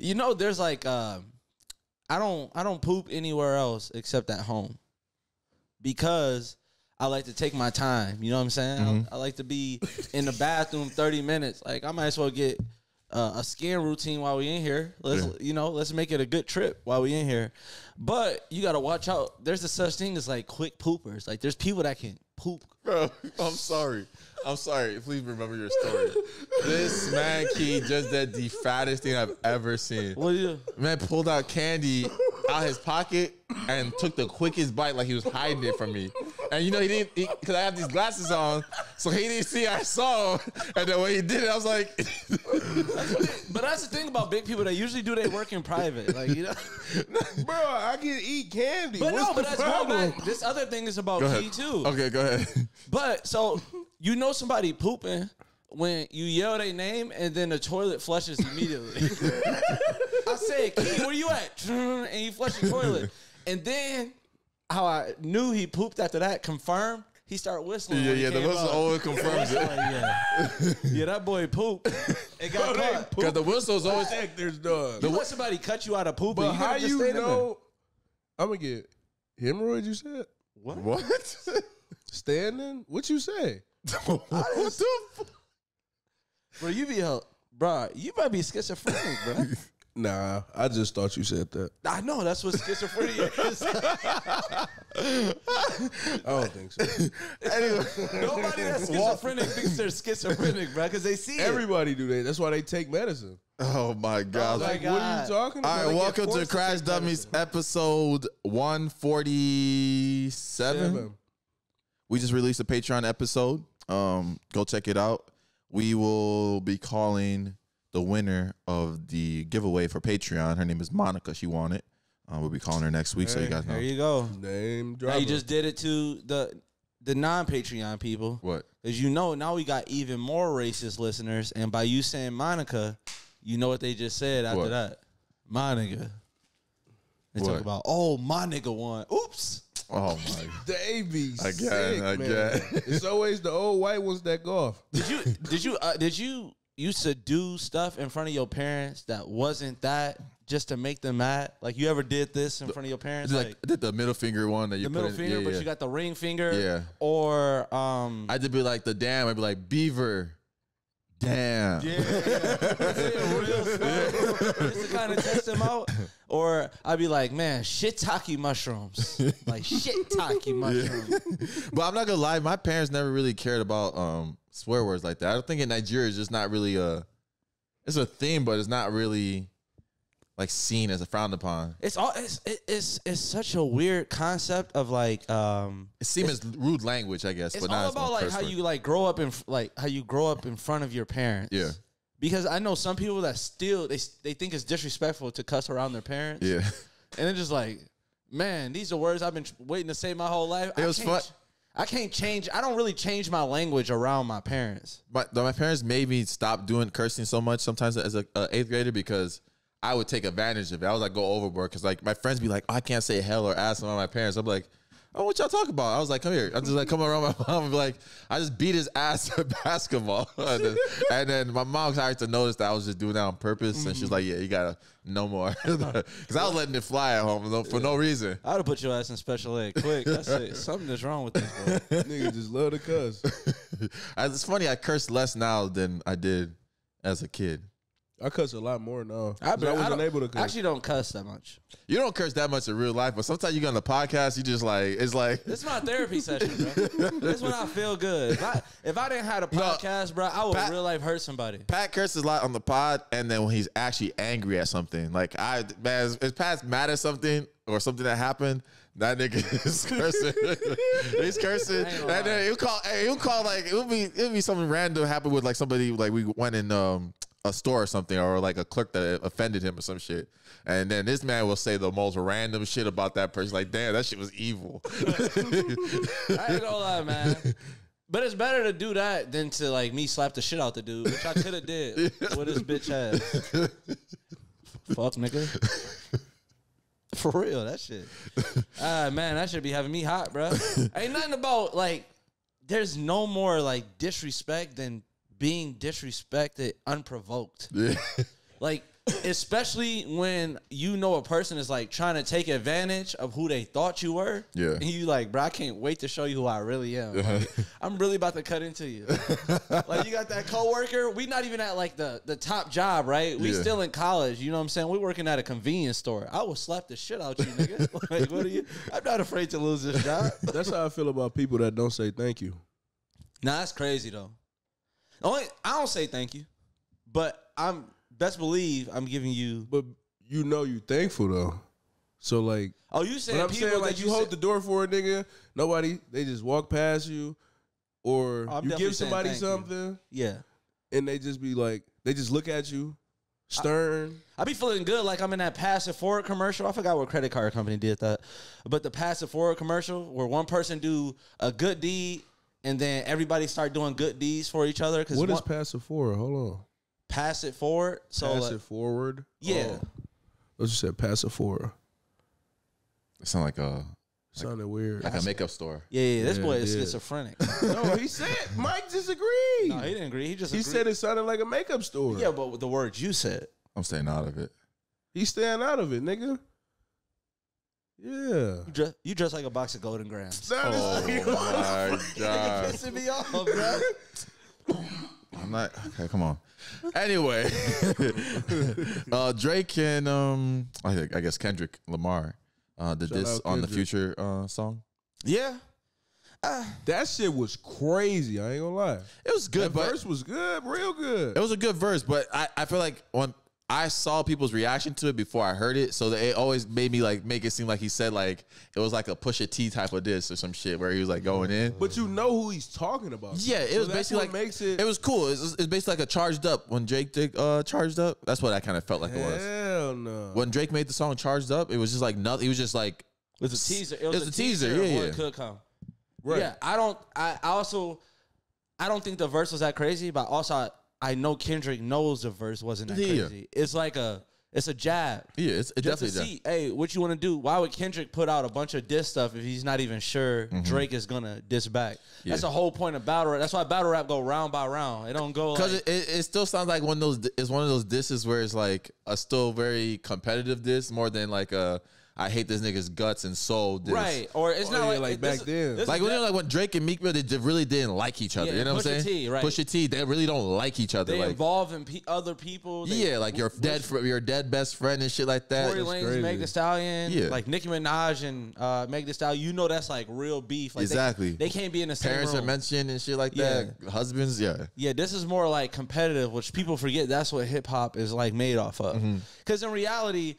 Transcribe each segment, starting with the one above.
You know, there's like uh, I don't I don't poop anywhere else except at home because I like to take my time. You know what I'm saying? Mm-hmm. I, I like to be in the bathroom 30 minutes. Like I might as well get uh, a scan routine while we in here. Let's you know let's make it a good trip while we in here. But you got to watch out. There's a such thing as like quick poopers. Like there's people that can poop. Bro, I'm sorry. I'm sorry. Please remember your story. this man Kee just did the fattest thing I've ever seen. What do you? Man pulled out candy out his pocket and took the quickest bite like he was hiding it from me. And you know he didn't because I have these glasses on, so he didn't see I saw him. And the way he did it, I was like, But that's the thing about big people. They usually do their work in private. Like you know. Bro, I can eat candy. But What's no, but that's going problem? back. This other thing is about Kee too. okay, go ahead. But so you know somebody pooping when you yell their name and then the toilet flushes immediately. I said, Kee, where you at? And he flushed the toilet. And then how I knew he pooped after that, confirmed, he started whistling. Yeah, yeah, the whistle up. always confirms Like, it. yeah. yeah, that boy pooped. It got Bro, caught. Because the whistle's always Detectors, dog. You let somebody cut you out of pooping. But you how you stayed there. know? I'm gonna get hemorrhoids. You said what? What? standing. What you say? what the fuck? Bro, you be a bro, you might be schizophrenic, bro. Nah, I just thought you said that. I know that's what schizophrenia is. I don't think so. anyway, Nobody that's schizophrenic thinks they're schizophrenic, bro, because they see it. Everybody do that. That's why they take medicine. Oh my god. my Like, God. what are you talking about? All right, They get welcome to forced to Crash take Dummies medicine. episode 147. Seven. We just released a Patreon episode. Um, go check it out. We will be calling the winner of the giveaway for Patreon. Her name is Monica. She won it. Uh, we'll be calling her next week, so you guys know. There you go. Name Now you just did it to the the non Patreon people. What? As you know, now we got even more racist listeners, and by you saying Monica, you know what they just said after What? that. My nigga. They What? talk about, oh, my nigga won. Oops. Oh my! They be Again, sick, man. again. It's always the old white ones that go off. Did you did you uh, did you used to do stuff in front of your parents that wasn't that just to make them mad? Like you ever did this in front of your parents? Like, Like, I did the middle finger one that you the put middle in- finger, yeah, but yeah. you got the ring finger. Yeah. Or um I did be like the damn. I'd be like beaver. Damn. Yeah, just to kind of test them out. Or I'd be like, man, shiitake mushrooms, like shiitake mushrooms. Yeah. But I'm not gonna lie, my parents never really cared about um swear words like that. I don't think in Nigeria it's just not really a it's a thing, but it's not really like seen as a frowned upon. It's all it's it- it's it's such a weird concept of like um. It seems as rude language, I guess, It's but all about like how word. you like grow up in like how you grow up in front of your parents. Yeah. Because I know some people that still they they think it's disrespectful to cuss around their parents. Yeah. And it's just like, man, these are words I've been waiting to say my whole life. It I was fun- I can't change. I don't really change my language around my parents. But my parents made me stop doing cursing so much sometimes as a, a eighth grader because I would take advantage of it. I was like go overboard because like my friends be like, oh, I can't say hell or ass around my parents. I'm like, oh, what y'all talking about? I was like, come here. I'm just like come around my mom and be like, I just beat his ass at basketball, and, then, and then my mom started to notice that I was just doing that on purpose, and she's mm-hmm. like, yeah, you gotta no more uh-huh. because I was letting it fly at home no- for no reason. I would have put your ass in special ed quick. That's it. Something is wrong with this boy. Nigga just love to cuss. It's funny, I curse less now than I did as a kid. I cuss a lot more now. I, I, bet- I wasn't don't- able to cuss. actually don't cuss that much. You don't curse that much in real life, but sometimes you get on the podcast, you just like it's like This is my therapy session, bro. this is when I feel good. If I if I didn't have a podcast, bro, I would Pat- real life hurt somebody. Pat curses a lot on the pod, and then when he's actually angry at something, like I man, is Pat's mad at something or something that happened, that nigga is cursing. he's cursing, ain't gonna and then he'll call. hey, He'll call like it'll be it'll be something random happen with like somebody like we went in um a store or something or like a clerk that offended him or some shit, and then this man will say the most random shit about that person. Like, damn, that shit was evil. I ain't gonna lie, man. But it's better to do that than to like me slap the shit out the dude, which I could have did with this bitch ass. Fuck nigga. For real, that shit. Ah man, that should be having me hot, bro. Ain't nothing about like there's no more like disrespect than being disrespected unprovoked. yeah. Like especially when you know a person is like trying to take advantage of who they thought you were. Yeah. And you like, bro, I can't wait to show you who I really am. Like, I'm really about to cut into you. like you got that coworker. We not even at like the the top job, right? We Yeah. still in college. You know what I'm saying? We working at a convenience store. I will slap the shit out you, nigga. like, what are you? I'm not afraid to lose this job. That's how I feel about people that don't say thank you. Nah, that's crazy though. Only I don't say thank you, but I'm best believe I'm giving you. But you know you thankful though. So like Oh, you saying I'm people saying that like you, you hold said- the door for a nigga, nobody they just walk past you, or Oh, I'm you definitely give saying somebody thank you. something Yeah, and they just be like they just look at you, stern. I be feeling good like I'm in that passive forward commercial. I forgot what credit card company did that, but the passive forward commercial where one person do a good deed and then everybody start doing good deeds for each other. Because what is it forward? Hold on, pass it forward? So passive like, forward. Yeah. Oh. What you said? Passive forward. It sound like a Sounded weird. like a makeup store. yeah, yeah, this Yeah, boy is yeah. schizophrenic. no, he said Mike disagreed. no, he didn't agree. He just he agreed. said it sounded like a makeup store. yeah, but with the words you said. I'm staying out of it. he's staying out of it, nigga. Yeah. You dress, you dress like a box of Golden Grahams. Nah, this Oh my god! pissing me off, bro. I'm not okay. Come on. Anyway, uh, Drake and um, I, think- I guess Kendrick Lamar uh, did Shout this on the Future uh, song. Yeah. That shit was crazy. I ain't gonna lie. It was good, That but verse was good, real good. it was a good verse. But I, I feel like when I saw people's reaction to it before I heard it, so that it always made me like make it seem like he said like it was like a Pusha T type of diss or some shit where he was like going in. But you know who he's talking about. Yeah, it So was that's basically what like makes it. It was cool. It's, it's basically like a charged up when Drake did uh, charged up. That's what I kind of felt like it was. hell no. When Drake made the song charged up, it was just like nothing. He was just like It was a teaser. It was It's a a teaser, teaser. yeah, of what yeah. could come. Right. Yeah, I don't. I, I also, I don't think the verse was that crazy, but also I, know Kendrick knows the verse wasn't that Yeah. crazy. It's like a, it's a jab. yeah, it's it Just to definitely. see, hey, what you want to do? Why would Kendrick put out a bunch of diss stuff if he's not even sure Drake is gonna diss back? That's Mm-hmm. Yeah. the whole point of battle rap. That's why battle rap go round by round. It don't go Because like, it, it, it still sounds like one of those. It's one of those disses where it's like a still very competitive diss more than like a I hate this nigga's guts and soul diss. right, or it's Oh, not yeah, like, like this back is- then. this Like when you like when Drake and Meek Mill, they really didn't like each other. Yeah, you know what I'm saying? T, right. Pusha T, they really don't like each other. they like involve in pe- other people. They- yeah, like your dead, fr- your dead best friend and shit like that. Tory Lanez. Meg Thee Stallion, Yeah. like Nicki Minaj and uh, Meg Thee Stallion. You know that's like real beef. Like Exactly. They, can't be in the same Parents room. are mentioned and shit like that. Husbands, yeah. Yeah, this is more like competitive, which people forget. That's what hip hop is like made off of. Mm-hmm. Because in reality,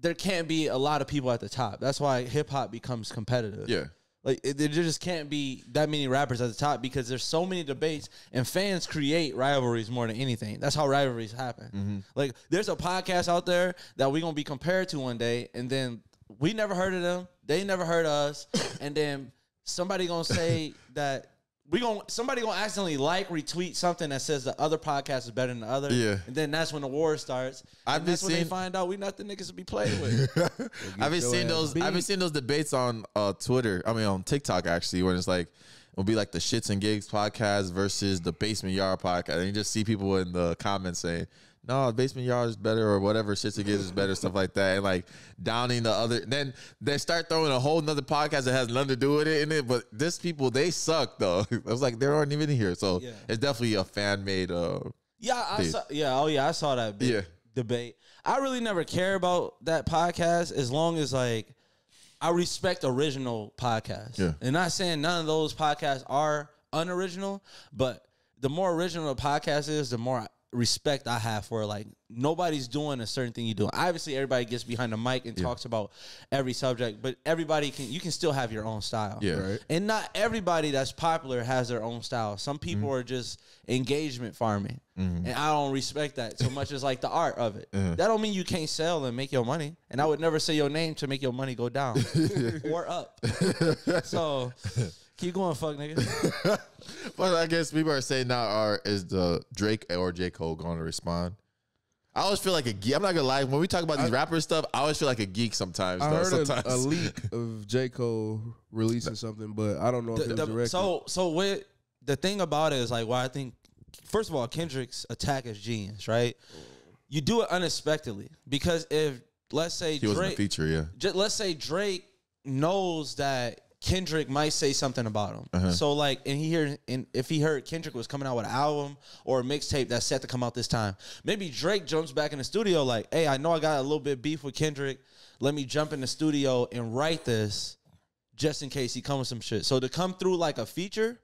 there can't be a lot of people at the top. That's why hip hop becomes competitive. Yeah. Like it, there just can't be that many rappers at the top because there's so many debates and fans create rivalries more than anything. That's how rivalries happen. Mm-hmm. Like there's a podcast out there that we're gonna be compared to one day, and then we never heard of them, they never heard of us, and then somebody gonna say that we gonna somebody gonna accidentally like retweet something that says the other podcast is better than the other. Yeah. and then that's when the war starts. I've been that's when they seeing- find out we not the niggas to be played with. I've been seeing those. beat. I've been seeing those debates on uh, Twitter. I mean, on TikTok actually, when it's like it'll be like the Shits and Gigs podcast versus the Basement Yard podcast, and you just see people in the comments saying, "No, Basement Yard is better," or whatever. Shits Gigs is better, stuff like that, and like downing the other. Then they start throwing a whole nother podcast that has nothing to do with it in it. But this people, they suck though. I was like, they aren't even here, so Yeah. it's definitely a fan made. Uh, Yeah, I saw. Yeah, oh yeah, I saw that. Big Yeah. debate. I really never care about that podcast as long as like I respect original podcasts. Yeah. and not saying none of those podcasts are unoriginal, but the more original a podcast is, the more respect I have for like nobody's doing a certain thing you do. Obviously, everybody gets behind the mic and talks about every subject, but everybody can you can still have your own style. Yeah. Right. And not everybody that's popular has their own style. Some people Mm-hmm. are just engagement farming. And I don't respect that so much as like the art of it. Uh-huh. That don't mean you can't sell and make your money. And I would never say your name to make your money go down or up. so keep going, fuck nigga. but I guess people are saying now are is the Drake or J Cole going to respond? I always feel like a geek. I'm not gonna lie. When we talk about these rapper stuff, I always feel like a geek sometimes. I though, heard a, sometimes. a leak of J. Cole releasing something, but I don't know if The- it was directed. so so what the thing about it is like why I think first of all Kendrick's attack is genius, right? you do it unexpectedly because if let's say He wasn't a feature, yeah. just, let's say Drake knows that Kendrick might say something about him. Uh-huh. So like, and he heard, and if he heard Kendrick was coming out with an album or a mixtape that's set to come out this time, maybe Drake jumps back in the studio like, "Hey, I know I got a little bit beef with Kendrick. Let me jump in the studio and write this, just in case he comes with some shit." So to come through like a feature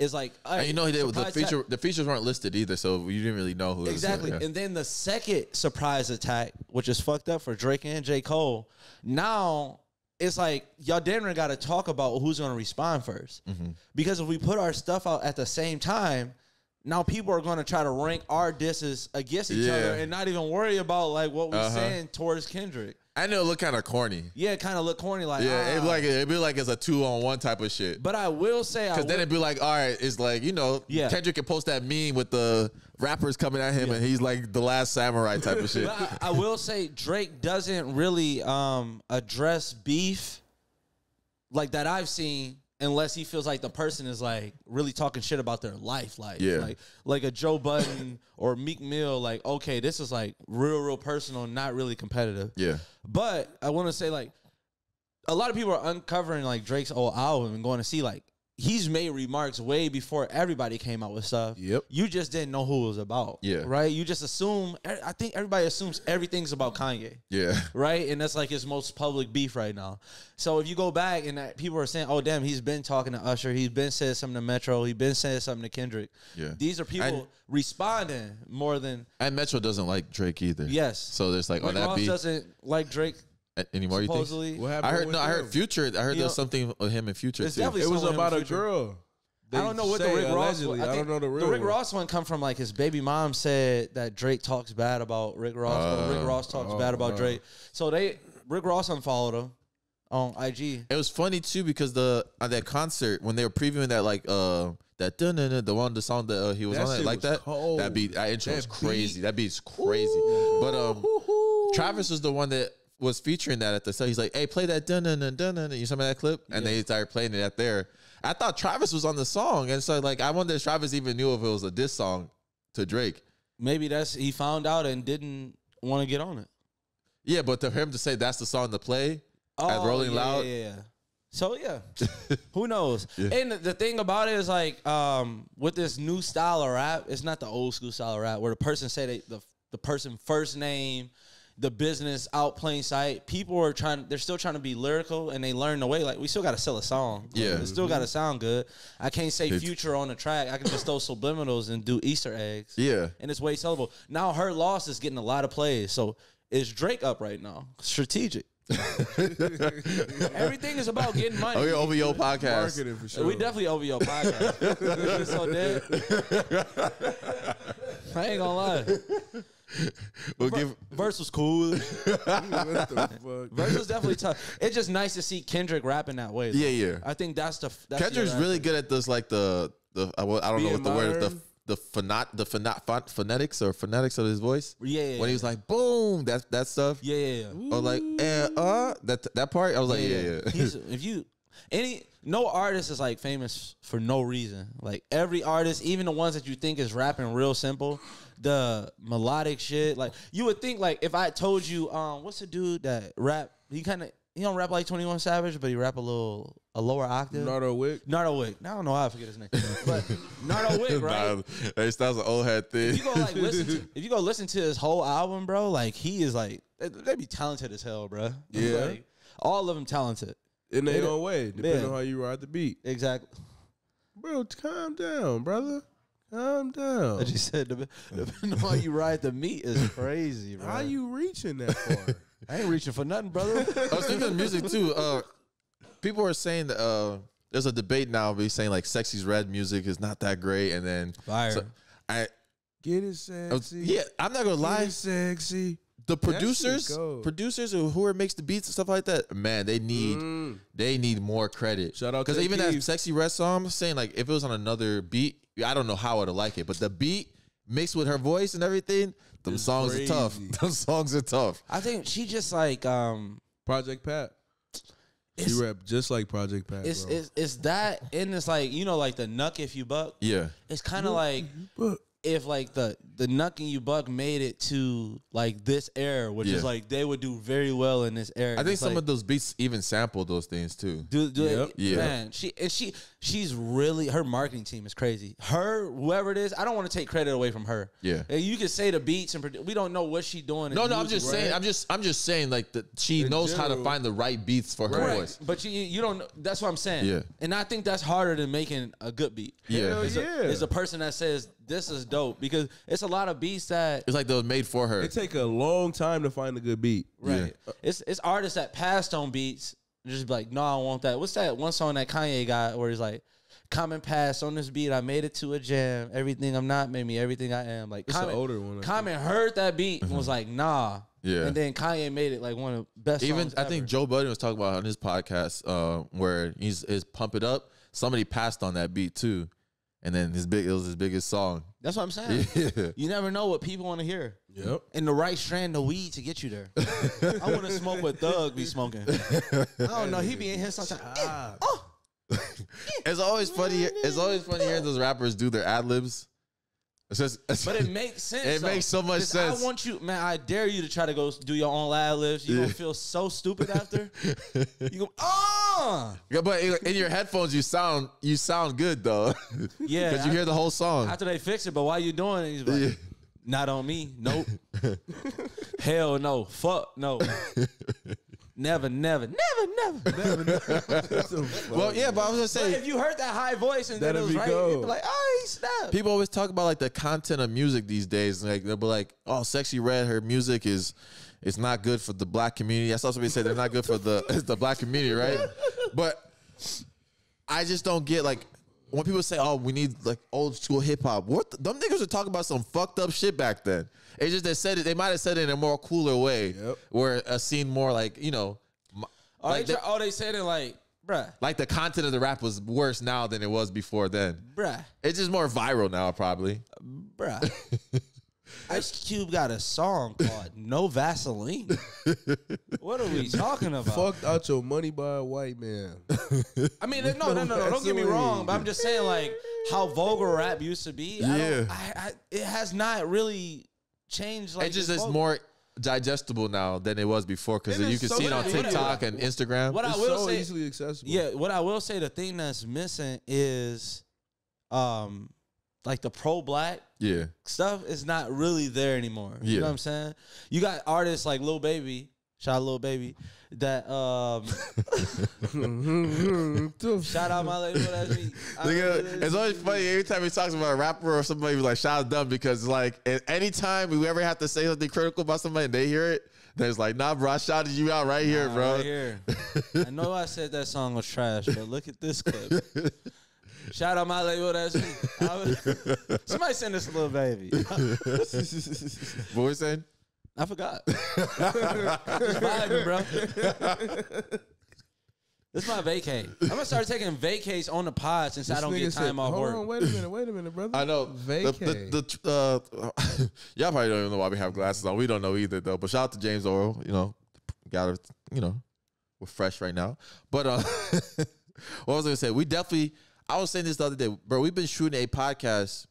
is like, And you know he did with the feature. attack. the features weren't listed either, so you didn't really know who. it was, Exactly. yeah. And then the second surprise attack, which is fucked up for Drake and J. Cole, now it's like y'all damn near got to talk about who's going to respond 1st Mm-hmm. Because if we put our stuff out at the same time, now people are going to try to rank our disses against each Yeah. other and not even worry about like what we're Uh-huh. saying towards Kendrick. I know it looked kind of corny. Yeah, it kind of look corny like Yeah, it'd be ah. like it'd be like it's a two on one type of shit. But I will say, Because then it'd be like, all right, it's like you know, Yeah. Kendrick can post that meme with the rappers coming at him, and he's like the last samurai type of shit. But I, I will say Drake doesn't really um, address beef like that I've seen unless he feels like the person is like really talking shit about their life like Yeah. like like a Joe Budden or Meek Mill like okay this is like real real personal not really competitive Yeah, but I want to say like a lot of people are uncovering like Drake's old album and going to see like he's made remarks way before everybody came out with stuff. Yep. You just didn't know who it was about. Yeah. Right? You just assume er, I think everybody assumes everything's about Kanye. yeah, Right? And that's like his most public beef right now. So if you go back and that people are saying, Oh damn, he's been talking to Usher, he's been saying something to Metro, he's been saying something to Kendrick. Yeah. These are people And- responding more than and Metro doesn't like Drake either. Yes. so there's like Rick that Ross beat doesn't like Drake a- anymore. You think? supposedly. What I heard with no. I heard? Future. I heard You there was something with him in Future too. It was about a girl. They I don't know what the say Rick Ross. One, I, think don't know the real The Rick one. Ross one come from like his baby mom said that Drake talks bad about Rick Ross. but Rick Oh. Ross talks Oh, bad about oh. Drake. So they Rick Ross unfollowed him on IG. It was funny too because the at that concert when they were previewing that like uh that dun dun dun the one the song that uh, he was That on it like was that cold. that beat that intro That was crazy beat. that beat's crazy but um Travis was the one that was featuring that at the set. He's like hey play that dun dun dun dun dun you saw that clip? And they started playing it at there I thought Travis was on the song. And so like I wonder if Travis even knew if it was a diss song to Drake. Maybe that's he found out and didn't want to get on it. yeah but to him to say that's the song to play at Rolling Oh, yeah, Loud. Yeah, yeah. So yeah, who knows? And the- the thing about it is like, um, with this new style of rap, it's not the old school style of rap where the person say they, the the person first name, the business out plain sight. People are trying, they're still trying to be lyrical, and they learn the way. Like we still got to sell a song. Yeah. it still got to mm-hmm. sound good. I can't say It's- future on the track. I can just throw subliminals and do Easter eggs. yeah and it's way sellable. Now her loss is getting a lot of plays. So is Drake up right now? Strategic. Everything is about getting money. oh yeah OVO podcast Marketing for sure. We definitely over your podcast. So dead. I ain't gonna lie. we'll give Verse was cool. what the fuck? Verse was definitely tough. It's just nice to see Kendrick rapping that way. though. Yeah, yeah. I think that's the that's Kendrick's the- really good at this, like the the I, wa- I don't know what the word is, the the phonot the phonot, phon- phonetics or phonetics of his voice. Yeah, yeah, when yeah. he was like boom, that that stuff. Yeah, yeah, yeah. Or like eh, uh that that part. I was like yeah yeah. He's, if you any no artist is like famous for no reason. Like every artist, even the ones that you think is rapping real simple, the melodic shit. Like you would think like if I told you, um, what's the dude that rap? He kind of he don't rap like Twenty One Savage, but he rap a little a lower octave. Nardo Wick. Nardo Wick. Now I don't know how I forget his name, but Nardo Wick, right? Nah, an old hat thing. If you go like listen to if you go listen to his whole album, bro, like he is like they, be talented as hell, bro. Yeah. Like, all of them talented. In their own way, depending Yeah. on how you ride the beat. Exactly. Bro, calm down, brother. Calm down. But you said dep- depending on how you ride the meat is crazy, bro. How you reaching that far? I ain't reaching for nothing, brother. I was thinking of music too. Uh, people are saying that uh, there's a debate now. Be saying like "Sexy's Red" music is not that great, and then Fire. so- I, Get it I was- sexy. yeah, I'm not gonna Get lie. it sexy. The shit producers, go. producers who who makes the beats and stuff like that, man, they need Mm. they need more credit. Shout out because to even that Keith. "Sexyy Red" song, I'm saying like if it was on another beat, I don't know how I'd like it, but the beat mixed with her voice and everything, them It's songs are tough. crazy. Them songs are tough. I think she just like um Project Pat. She It's- rap just like Project Pat, it's bro. it's, it's that and it's like you know like the Knuck If You Buck. Yeah, It's kind of like if like the the Knuck If You Buck made it to like this era, which Yeah. is like they would do very well in this era. I think It's some like, of those beats even sample those things too. do, do Yep. Yeah. man. She and she she's really her marketing team is crazy. Her whoever it is, I don't want to take credit away from her. Yeah. And you can say the beats and we don't know what she's doing. No, no, I'm just right? saying. I'm just, I'm just saying. Like that, she In knows how to find the right beats for her Right. voice. But you you don't. That's what I'm saying. Yeah. And I think that's harder than making a good beat. Yeah. Hell Is a, yeah. is a person that says this is dope because it's a lot of beats that It's like those made for her. It take a long time to find a good beat. right. It's it's artists that passed on beats and just be like, no, I want that. What's that one song that Kanye got where he's like, "Common pass on this beat. I made it to a jam. Everything I'm not made me everything I am." Like It's an Common, older one, I Common heard that beat and was like, nah. Yeah. And then Kanye made it like one of the best. Even songs I think. Joe Budden was talking about on his podcast uh, where he's his pump it up. Somebody passed on that beat too, and then his big it was his biggest song. That's what I'm saying. Yeah. You never know what people want to hear. Yep. and the right strand of weed to get you there. I want to smoke what Thug be smoking. I don't know. He be in here sometimes. Ah. Oh, It's always funny. It's always funny hearing those rappers do their ad libs. It's just, but it makes sense. It though. makes so much sense. I want you, man. I dare you to try to go do your own ad libs. You Yeah. gonna feel so stupid after. you go, oh, Yeah, but in in your headphones, you sound you sound good though, yeah. because you hear the whole song. after they fix it, but why you doing it? He's like, Yeah. not on me. Nope. Hell no. Fuck no. never, never, never, never. never Well, yeah, but I was gonna But say if you heard that high voice and then it was right, like, oh, he snapped. people always talk about like the content of music these days. Like they'll be like, "Oh, sexy red, her music is it's not good for the black community." I saw somebody say they're not good for the it's the black community, right? But I just don't get like when people say, "Oh, we need like old school hip hop." What the, them niggas were talking about some fucked up shit back then. It's just they said it. They might have said it in a more cooler way, Yep. where a scene more like you know, Oh, like, they, the, oh, they said it like, bruh, like the content of the rap was worse now than it was before then. bruh, It's just more viral now, probably. bruh. Ice Cube got a song called "No Vaseline." what are we talking about? Fucked out your money by a white man. I mean, no, no, no, no. Don't get me wrong, but I'm just saying, like, how vulgar rap used to be. I Yeah. don't, I, I, it has not really changed. Like, it just is more digestible now than it was before because you can so see it on. TikTok and Instagram. What I will so say, easily accessible. Yeah, what I will say, the thing that's missing is, um, like the pro black yeah, stuff is not really there anymore. You know what I'm saying? You got artists like Lil Baby, shout out Lil Baby, that um, shout out my lady, that's me. I- Nigga, it's always funny every time he talks about a rapper or somebody like shout out dumb because like a- anytime we ever have to say something critical about somebody and they hear it, then it's like nah, bro, I shouted you out right here, bro. Right here. I know I said that song was trash, but look at this clip. Shout out my label. That's me. Was- Somebody send us a little baby. What we saying? I forgot. Just vibing, bro. This is my vacay. I'm gonna start taking vacays on the pod since I don't nigga get said- time off Hold work. on, wait a minute, wait a minute, brother. I know. Vacay. The, the, the, uh, y'all probably don't even know why we have glasses on. We don't know either, though. But shout out to James Oral. You know, got it. You know, we're fresh right now. But uh, what was I gonna say? We definitely. I was saying this the other day, bro. We've been shooting a podcast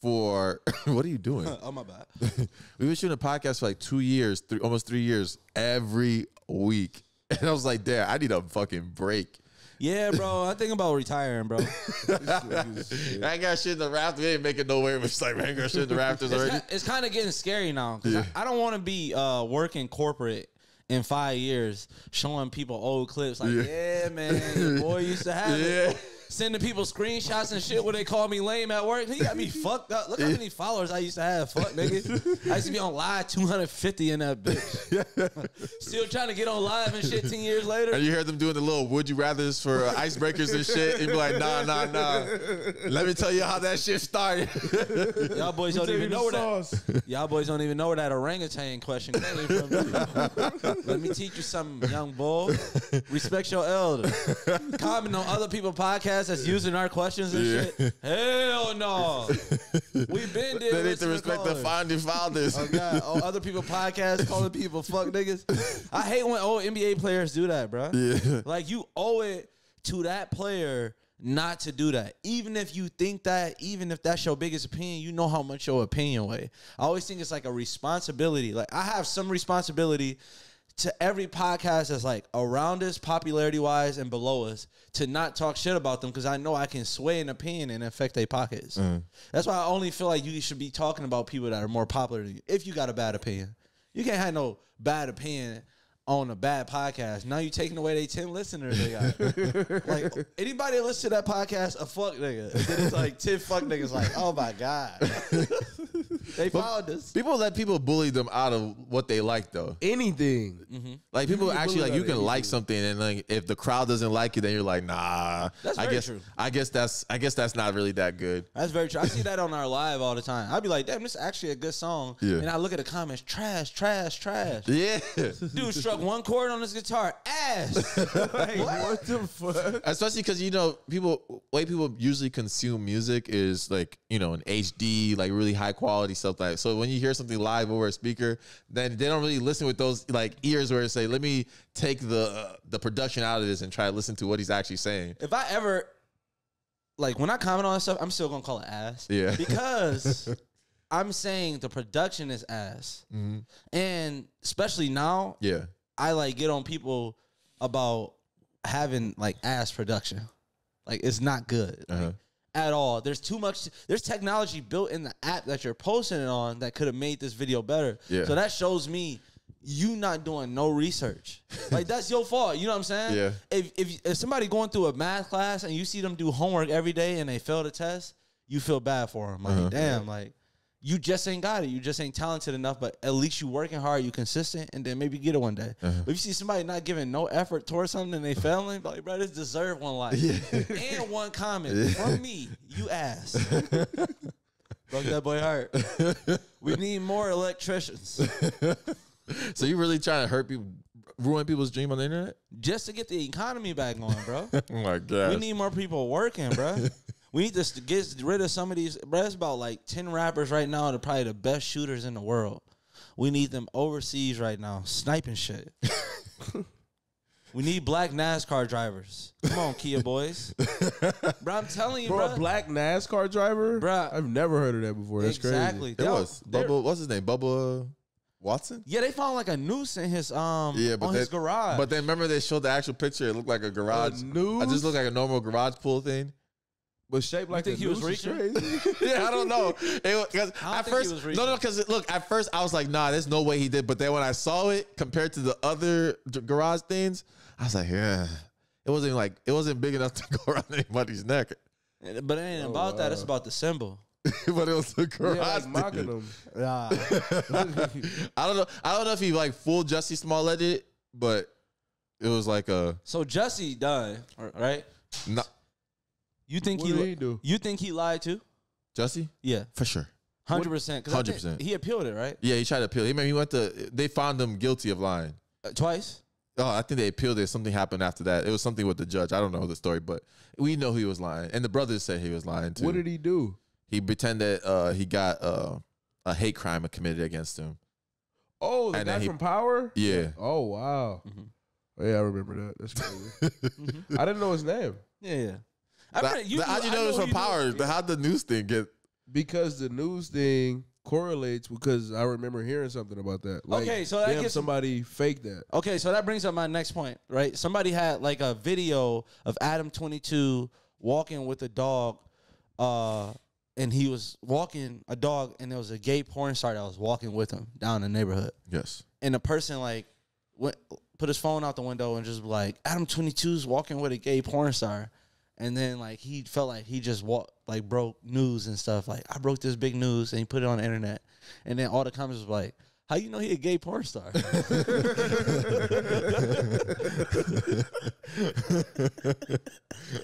for. what are you doing? oh my bad. We've been shooting a podcast for like two years, three, almost three years, every week. And I was like, damn, I need a fucking break. Yeah, bro. I think about retiring, bro. I got shit in the rafters. We ain't making no way. It's like, man, I got shit in the rafters It's, already. ki- it's kind of getting scary now. Yeah. I, I don't want to be uh, working corporate in five years, showing people old clips like, yeah, man, your boy used to have Yeah. it. Sending people screenshots and shit where they call me lame at work. He got me fucked up. Look how many followers I used to have. Fuck, nigga. I used to be on live 250 in that bitch. Still trying to get on live and shit 10 years later. And you hear them doing the little would you rather's for uh, icebreakers and shit. You be like, nah, nah, nah. Let me tell you how that shit started. Y'all boys don't even know where that. Y'all boys don't even know where that orangutan question came from. Let me teach you something, young boy. Respect your elder. Comment on other people's podcasts that's using our questions and Yeah. shit. Hell no. We've been there. they need to listening respect the callers. founding fathers. Oh God! Oh, other people podcasts calling people fuck niggas. I hate when old NBA players do that, bro. Yeah. Like you owe it to that player not to do that. Even if you think that, even if that's your biggest opinion, you know how much your opinion weigh. I always think it's like a responsibility. Like I have some responsibility to every podcast that's like around us, popularity wise, and below us, to not talk shit about them because I know I can sway an opinion and affect their pockets. Mm. That's why I only feel like you should be talking about people that are more popular than you. If you got a bad opinion, you can't have no bad opinion on a bad podcast. Now you taking away they ten listeners they got. like anybody that listen to that podcast, a fuck nigga. And then it's like ten fuck niggas. Like oh my god, they found us. People let people bully them out of what they like though. Anything. Mm-hmm. Like people can actually bullied like you out of can like something and like if the crowd doesn't like it, then you're like, nah. That's I very guess true. I guess that's I guess that's not really that good. That's very true. I see that on our live all the time. I'd be like, damn, this is actually a good song. Yeah. And I look at the comments, trash, trash, trash. Yeah. Dude struck one chord on his guitar, ass. Like, what? What the fuck? Especially because you know people way people usually consume music is like you know an HD like really high quality stuff like so when you hear something live over a speaker then they don't really listen with those like ears where it say let me take the uh, the production out of this and try to listen to what he's actually saying If I ever, like, when I comment on stuff, I'm still gonna call it ass. Yeah. Because I'm saying the production is ass, and especially now, yeah I like get on people about having like ass production. Like it's not good Uh-huh. At all. There's too much. There's technology built in the app that you're posting it on that could have made this video better. Yeah. So that shows me you not doing no research. like that's your fault. You know what I'm saying? Yeah. If if if somebody going through a math class and you see them do homework every day and they fail the test, you feel bad for them. Like Uh-huh. damn, like. You just ain't got it. You just ain't talented enough, but at least you working hard, you consistent, and then maybe get it one day. Uh-huh. But if you see somebody not giving no effort towards something and they failing, like, bro, this deserve one life. and one comment from me, you ass. Broke that boy heart. We need more electricians so you really trying to hurt people ruin people's dream on the internet just to get the economy back on, bro. oh my god We need more people working, bro. We need to get rid of some of these. Bro, it's about like ten rappers right now that are probably the best shooters in the world. We need them overseas right now, sniping shit. we need black NASCAR drivers. Come on, Kia boys. bro, I'm telling you, Bro, bro. a black NASCAR driver? Bro, I've never heard of that before. That's exactly. it They're- was they're- Bubba what's his name Bubba Watson Yeah, they found like a noose in his um yeah but on they, his garage. but then remember they showed the actual picture it looked like a garage noose? it just looked like a normal garage pool thing But shaped like think a he was noose is reaching? crazy. yeah, I don't know. It was, cause I at think he first, was no, reaching. no, because look, at first I was like, nah, there's no way he did. But then when I saw it compared to the other garage things, I was like, yeah, it wasn't like it wasn't big enough to go around anybody's neck. but it ain't Oh, about that. It's about the symbol. but it was the yeah, garage. like mocking thing. them. Yeah. I don't know. I don't know if he like full Jussie Smollett it, but it was like a so Jussie done, right? no, What You think he, did li- he do? You think he lied too? Jussie Yeah, for sure. hundred percent. 100%. He appealed it, right? Yeah, he tried to appeal. He, he went to. They found him guilty of lying. Uh, twice. Oh, I think they appealed it. Something happened after that. It was something with the judge. I don't know the story, but we know he was lying, and the brothers said he was lying too. What did he do? he pretended uh, he got uh, a hate crime committed against him? Oh, the And guy then he- from Power? Yeah, Oh, wow. Mhm. Oh, yeah, I remember that. That's crazy. I didn't know his name Yeah, yeah. I That- you that- how do you know it was from you knew- Power? But How'd the news thing get? because the news thing correlates because I remember hearing something about that. Like, Okay, so that damn, gets- somebody faked that. Okay, so that brings up my next point, right? Somebody had like a video of Adam 22 walking with a dog, uh, and he was walking a dog, and there was a gay porn star that was walking with him down the neighborhood. Yes. And the person like went, put his phone out the window and just like Adam 22's walking with a gay porn star. And then like he felt like he just walked like broke news and stuff. Like I broke this big news and he put it on the internet. And then all the comments was like, How you know he a gay porn star?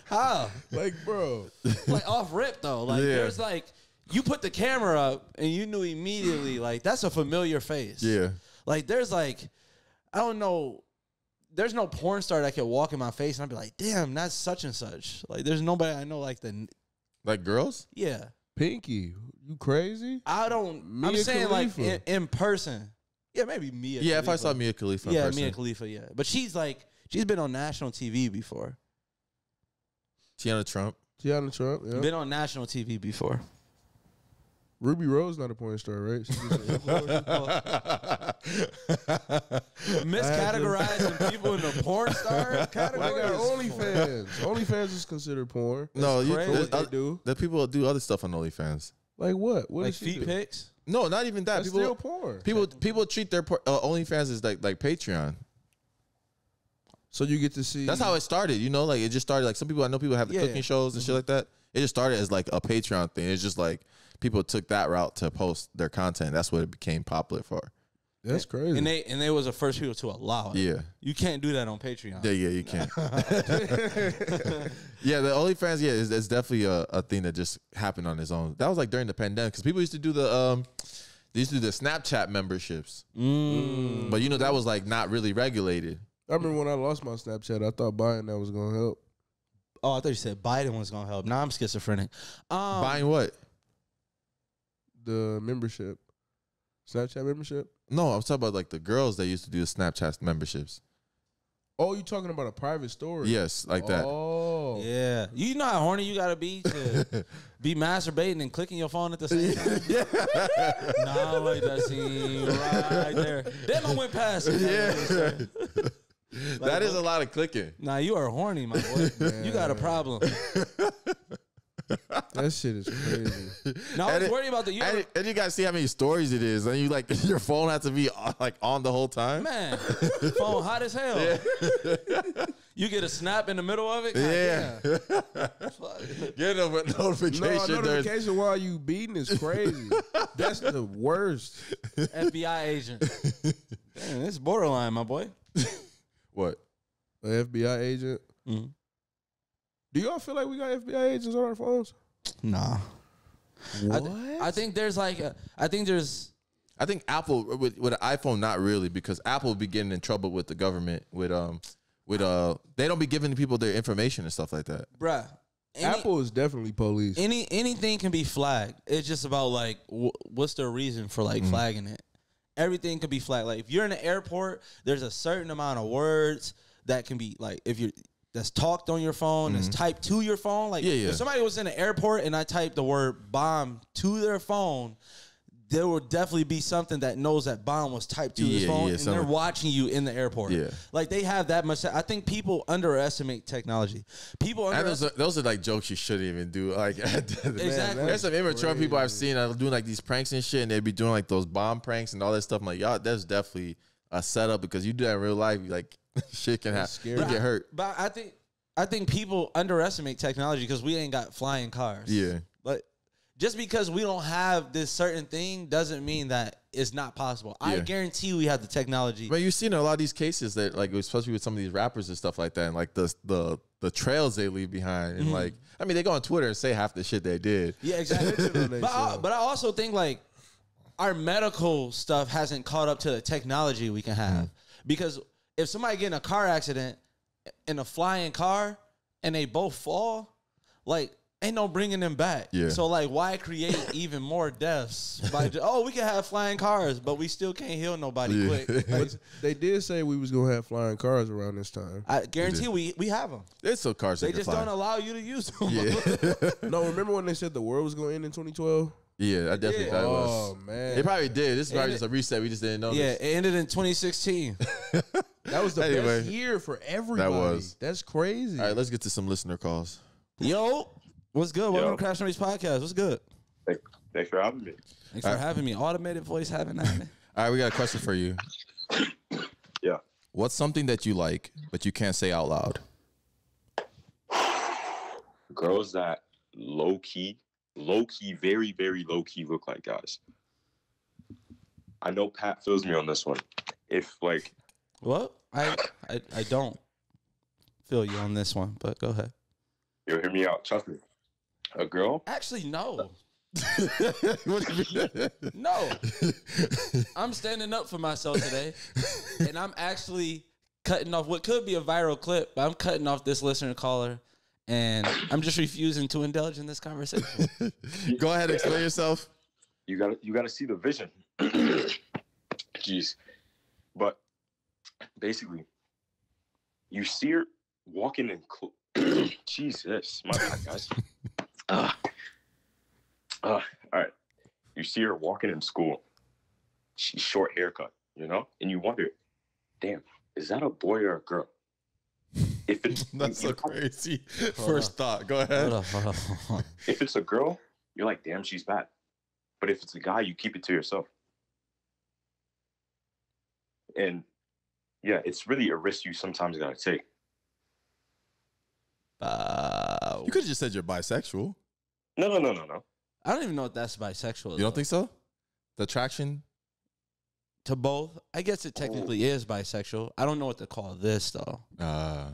How? Like, bro. Like off rip though. Like Yeah. there's like you put the camera up and you knew immediately like that's a familiar face. Yeah. Like there's like I don't know. There's no porn star that could walk in my face and I'd be like, damn, that's such and such. Like there's nobody I know like the Like girls? yeah. Pinky, you crazy? I don't. I'm Mia saying like in, in person. Yeah, maybe Mia. Yeah. If I saw Mia Khalifa, in Yeah, person. Mia Khalifa. Yeah, but she's like she's been on national TV before. Teanna Trump. Teanna Trump. Yeah. Been on national TV before. Rubi Rose not a porn star, right? She's just an influencer. Miscategorizing people in the porn star I category. got is- OnlyFans. OnlyFans is considered porn. no, you, crazy. there's What they oth- do? the people do other stuff on OnlyFans. Like what? What like does she feet do? pics. No, not even that. That's people still porn. people people treat their por- uh, OnlyFans as like like Patreon. So you get to see. That's how it started. You know, like it just started. Like some people I know people have the Yeah. cooking shows and shit like that. It just started as like a Patreon thing. It's just like people took that route to post their content. That's what it became popular for. That's crazy. And they and they was the first people to allow it. Yeah. You can't do that on Patreon. Yeah, yeah, you can't. yeah, the OnlyFans, yeah, is, is definitely a, a thing that just happened on its own. That was like during the pandemic because people used to do the um, they used to do the Snapchat memberships, Mm. but you know that was like not really regulated. I remember when I lost my Snapchat, I thought buying that was gonna help. Oh, I thought you said Biden was gonna help. Now I'm schizophrenic. Um, Buying what? The membership, Snapchat membership. No, I was talking about like the girls that used to do the Snapchat memberships. Oh, you're talking about a private story? Yes, like that. Oh, Yeah, you know how horny you gotta be to be masturbating and clicking your phone at the same time. yeah. nah, I like that scene right there. Damn, I went past it. Yeah. that is a lot of clicking. Nah, you are horny, my boy. you got a problem. That shit is crazy. No, I was it- worried about the you ever- And, and you guys see how many stories it is, and you like your phone has to be uh, like on the whole time. man. Phone hot as hell. you get a snap in the middle of it. God Yeah, damn. Get a notification. No, notification. a there's- notification while you beating is crazy. That's the worst. FBI agent. Damn, this is borderline, my boy. what? An FBI agent. Mhm. Do y'all feel like we got FBI agents on our phones? Nah. What? I, th- I think there's like, a, I think there's, I think Apple with with an iPhone, not really, because Apple will be getting in trouble with the government with um with uh they don't be giving people their information and stuff like that. bruh. Any, Apple is definitely police. any anything can be flagged. It's just about like wh- what's the reason for like flagging it. Everything can be flagged. Like if you're in an airport, there's a certain amount of words that can be like if you're that's talked on your phone, that's mm-hmm. typed to your phone. Like Yeah, yeah. if somebody was in an airport and I typed the word bomb to their phone, there will definitely be something that knows that bomb was typed to his phone yeah, and they're watching you in the airport. Yeah. Like they have that much I think people underestimate technology. People And those are, those are like jokes you shouldn't even do. Like Exactly. there's some immature people I've seen that are doing like these pranks and shit, and they'd be doing like those bomb pranks and all that stuff. I'm like, y'all, that's definitely a setup because you do that in real life, like shit can happen. scary. You get hurt. But I think I think people underestimate technology because we ain't got flying cars. Yeah. But just because we don't have this certain thing doesn't mean that it's not possible. I guarantee we have the technology. But you've seen a lot of these cases that like especially with some of these rappers and stuff like that, and like the the the trails they leave behind, and mm-hmm. like I mean they go on Twitter and say half the shit they did. yeah, exactly. but I, but I also think like our medical stuff hasn't caught up to the technology we can have mm-hmm. because if somebody get in a car accident in a flying car and they both fall, like ain't no bringing them back. Yeah. So like, why create even more deaths by ju- oh we can have flying cars, but we still can't heal nobody Yeah. quick. But they did say we was gonna have flying cars around this time. I guarantee we we have them. There's still cars They just fly. don't allow you to use them. Yeah, No, remember when they said the world was gonna end in 2012? Yeah, I definitely Yeah. thought it was. Oh was. man, It probably did. This is probably And just a reset. We just didn't know. yeah, it ended in 2016. that was the Anyway, best year for everybody. was. That's crazy. All right, let's get to some listener calls. Yo, what's good? Welcome Yo. to Crash Noise Podcast. What's good? Thank- Thanks for having me. Thanks for having me. Automated voice having that. All right, we got a question for you. Yeah. What's something that you like but you can't say out loud? Girls that low key, low key, very, very low key look like guys. I know Pat feels me on this one. If like Well, I, I I don't feel you on this one, but go ahead. You'll hear me out, trust me. A girl, Actually, no, what do you mean? no. I'm standing up for myself today, and I'm actually cutting off what could be a viral clip, but I'm cutting off this listener caller, and I'm just refusing to indulge in this conversation. Go ahead, explain yourself. you gotta you gotta see the vision. Jeez. But basically, you see her walking in cl- Jesus, my bad, guys. uh, uh, all right. You see her walking in school. She's short haircut, you know, and you wonder, damn, is that a boy or a girl? If it's That's so crazy. First on. thought. Go ahead. hold on, hold on. if it's a girl, you're like, damn, she's bad. But if it's a guy, you keep it to yourself. And yeah, it's really a risk you sometimes gotta take. Uh, You could have just said you're bisexual. No, no, no, no, no. I don't even know if that's bisexual. You though. don't think so? The attraction. to both? I guess it technically is bisexual. I don't know what to call this though. Uh,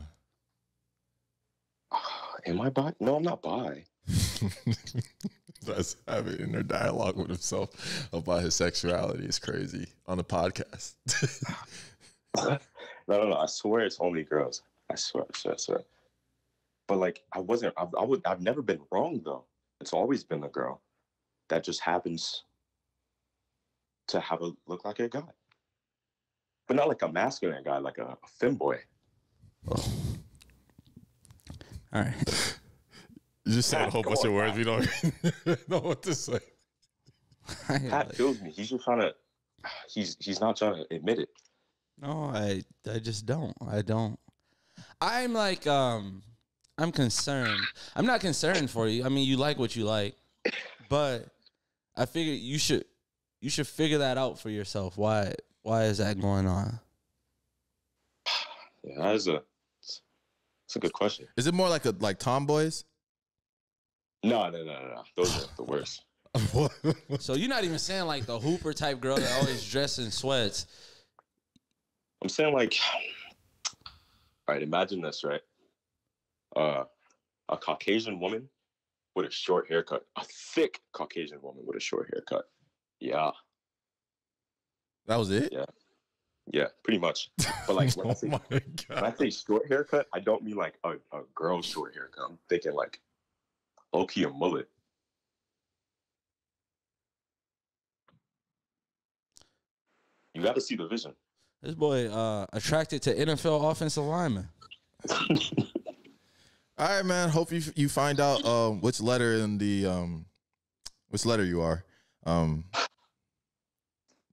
Am I bi? No, I'm not bi. Have an inner dialogue with himself about his sexuality. Is crazy on the podcast. no, no, no. I swear it's only girls. I swear, I swear, I swear. But like, I wasn't. I, I would. I've never been wrong though. It's always been a girl that just happens to have a look like a guy, but not like a masculine guy, like a, a femboy. Oh. All right. you just said a whole bunch of words. We don't know what to say. Pat feels me. He's just trying to. He's he's not trying to admit it. No, I I just don't. I don't. I'm like um I'm concerned. I'm not concerned for you. I mean, you like what you like. But I figure you should you should figure that out for yourself. Why why is that going on? Yeah, that is a. It's a good question. Is it more like a like tomboys? No, no, no, no, no. Those are the worst. So you're not even saying like the hooper type girl that always dressed in sweats. I'm saying like, all right, imagine this, right? Uh, a Caucasian woman with a short haircut, a thick Caucasian woman with a short haircut. Yeah, that was it. Yeah. Yeah, pretty much. But like when I oh say, my when I say short haircut, I don't mean like a, a girl's short haircut. I'm thinking like low key a mullet. You got to see the vision. This boy uh attracted to NFL offensive linemen. All right, man. Hope you you find out um, which letter in the um, which letter you are. Um,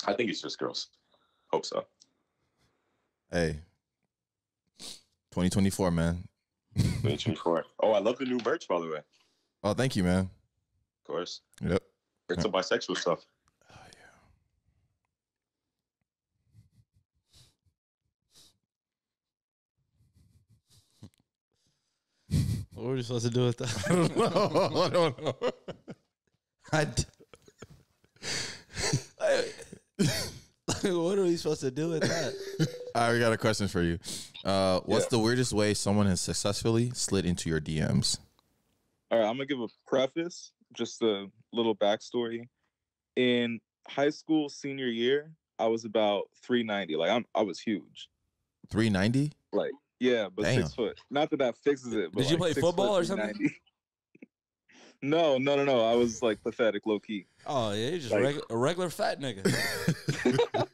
I think it's just girls. Hope so. Hey, 2024, man. 2024. Oh, I love the new merch, by the way. Oh, thank you, man. Of course. Yep. It's a bisexual stuff. Oh yeah. What were you supposed to do with that? I don't know. I don't know. I d- what are we supposed to do with that? All right, we got a question for you. Uh, what's Yeah. the weirdest way someone has successfully slid into your DMs? All right, I'm gonna give a preface, just a little backstory. In high school senior year, I was about 390. Like I'm, I was huge. 390? Like yeah, but six foot. Not that that fixes it. But Did you like, play football foot, or something? no, no, no, no. I was like pathetic, low key. Oh yeah, you're just Like- regu- a regular fat nigga.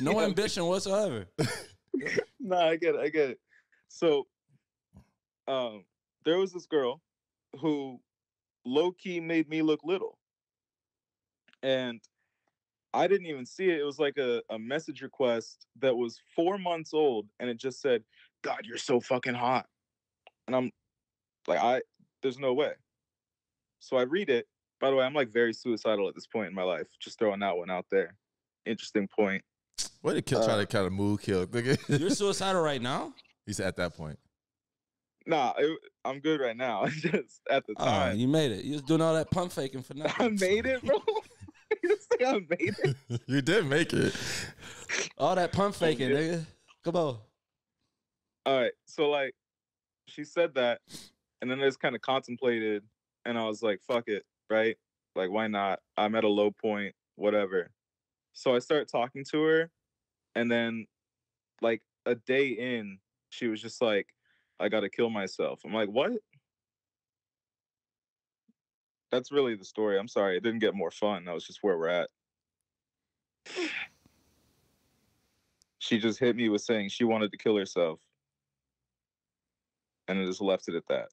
No ambition whatsoever. no, I get it. I get it. So, um, there was this girl who low key made me look little. And I didn't even see it. It was like a, a message request that was four months old and it just said, God, you're so fucking hot. And I'm like, I, there's no way. So I read it. By the way, I'm like very suicidal at this point in my life. Just throwing that one out there. Interesting point. What did kill try Uh, to kind of move kill? You're suicidal right now. He's at that point. Nah, it, I'm good right now. just at the Oh, time. you made it. You was doing all that pump faking for nothing. I made it, bro. you say I made it? you did make it. All that pump faking, nigga. Come on. All right. So like she said that and then I just kind of contemplated and I was like, fuck it, right? Like why not? I'm at a low point, whatever. So I start talking to her and then like a day in, she was just like, I gotta kill myself. I'm like, what? That's really the story. I'm sorry, it didn't get more fun. That was just where we're at. She just hit me with saying she wanted to kill herself. and I just left it at that.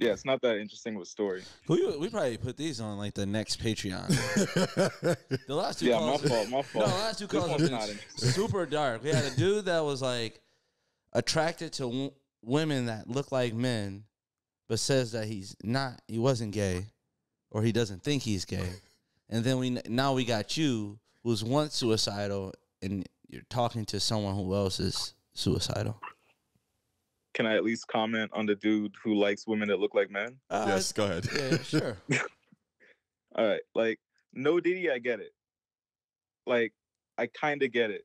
Yeah, it's not that interesting of a story. We, we probably put these on like the next Patreon. The last two Yeah, my fault. My fault. no, the last two calls one's have not been super dark. We had a dude that was like attracted to w- women that look like men, but says that he's not. He wasn't gay, or he doesn't think he's gay. And then we now we got you, who's once suicidal, and you're talking to someone who else is suicidal. Can I at least comment on the dude who likes women that look like men? Uh, yes, go ahead. Yeah, sure. All right, like no Diddy, I get it. Like I kind of get it.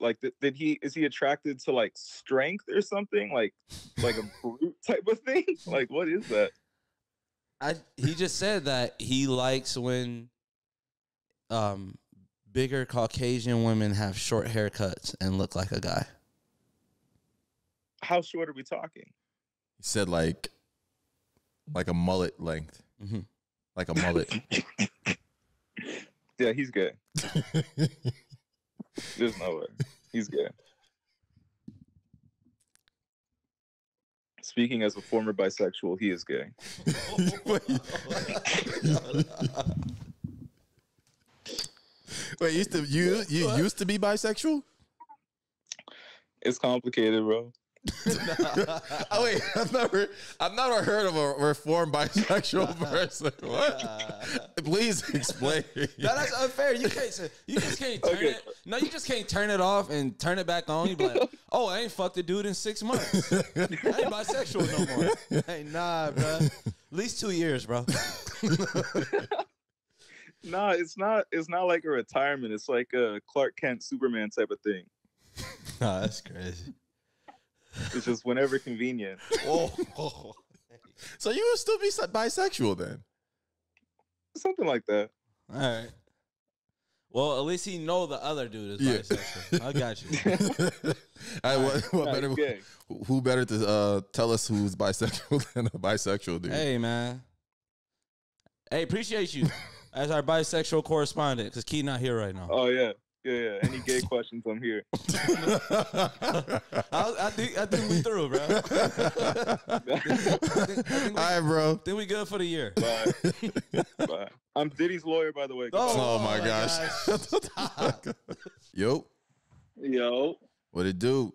Like th- did he is he attracted to like strength or something like like a brute type of thing? Like what is that? I he just said that he likes when um bigger Caucasian women have short haircuts and look like a guy. How short are we talking? He said like like a mullet length. Mhm. Like a mullet. Yeah, he's gay. There's no way. He's gay. Speaking as a former bisexual, he is gay. Wait, used to you you used to be bisexual? It's complicated, bro. oh wait, I've never I've never heard of a reformed bisexual person. What? Please explain. No, that's unfair. You can't say you just can't turn Okay. it. No, you just can't turn it off and turn it back on. You be like, oh, I ain't fucked a dude in six months. I ain't bisexual no more. Hey, nah, bro. At least two years, bro. Nah, it's not. It's not like a retirement. It's like a Clark Kent Superman type of thing. Nah, that's crazy. It's just whenever convenient. Oh, So you would still be bisexual then? Something like that. all right. Well, at least he know the other dude is Yeah. bisexual. I got you. I, what, what Nah, better, he's who better to uh, tell us who's bisexual than a bisexual dude? Hey, man. Hey, appreciate you as our bisexual correspondent because Kee not here right now. Oh yeah, yeah, yeah. Any gay questions? I'm here. I, I think I think we through, bro. I think, I think we, All right, bro. Then we good for the year. Bye. Bye. I'm Diddy's lawyer, by the way. Oh, my my gosh. Stop. Yo, Yo, what it do?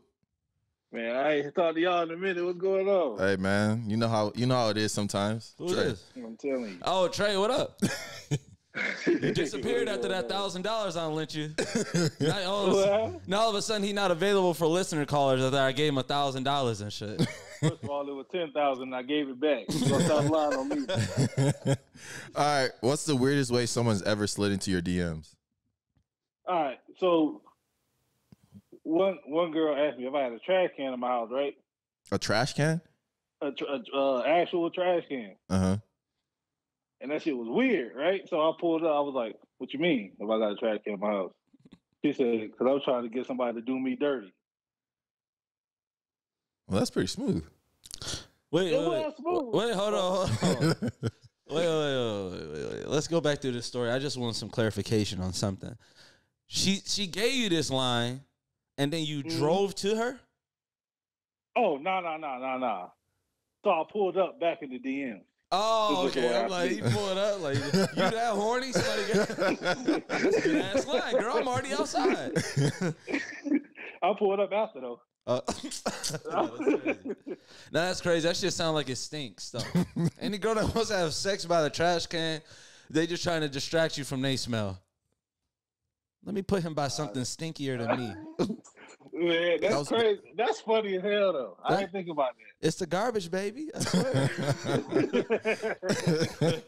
man, I ain't talked to y'all in a minute. What's going on? Hey man, you know how you know how it is sometimes. Who Trey. is? I'm telling you. Oh, Trey, what up? You disappeared after that thousand dollars I lent you. Now all, of a, now all of a sudden he not available for listener callers after I gave him a thousand dollars and shit. first of all, it was ten thousand. I gave it back. You stop lying on me? All right, what's the weirdest way someone's ever slid into your DMs? All right. So one one girl asked me if I had a trash can in my house, right? A trash can? A, tr- a uh, actual trash can, Uh huh. And that shit was weird, right? So I pulled up. I was like, "What you mean? If I got a trash can in my house?" She said, "Because I was trying to get somebody to do me dirty." Well, that's pretty smooth. Wait, It wait, wait, was smooth. wait, hold on, hold on. Wait, wait, wait, wait, wait, wait. Let's go back through this story. I just want some clarification on something. She she gave you this line, and then you Mhm. drove to her. Oh no no no no no! So I pulled up back in the DM. Oh, This okay. I'm like, he happened. pulled up like, you that horny? Somebody got good ass line, girl. I'm already outside. I pulled up after though. Uh, no, that's crazy. No, that's crazy. That shit sound like it stinks. Though. Any girl that wants to have sex by the trash can, they just trying to distract you from they smell. Let me put him by something stinkier than me. Man, that's was- crazy. That's funny as hell though. I didn't think about that. It's the garbage, baby. I swear.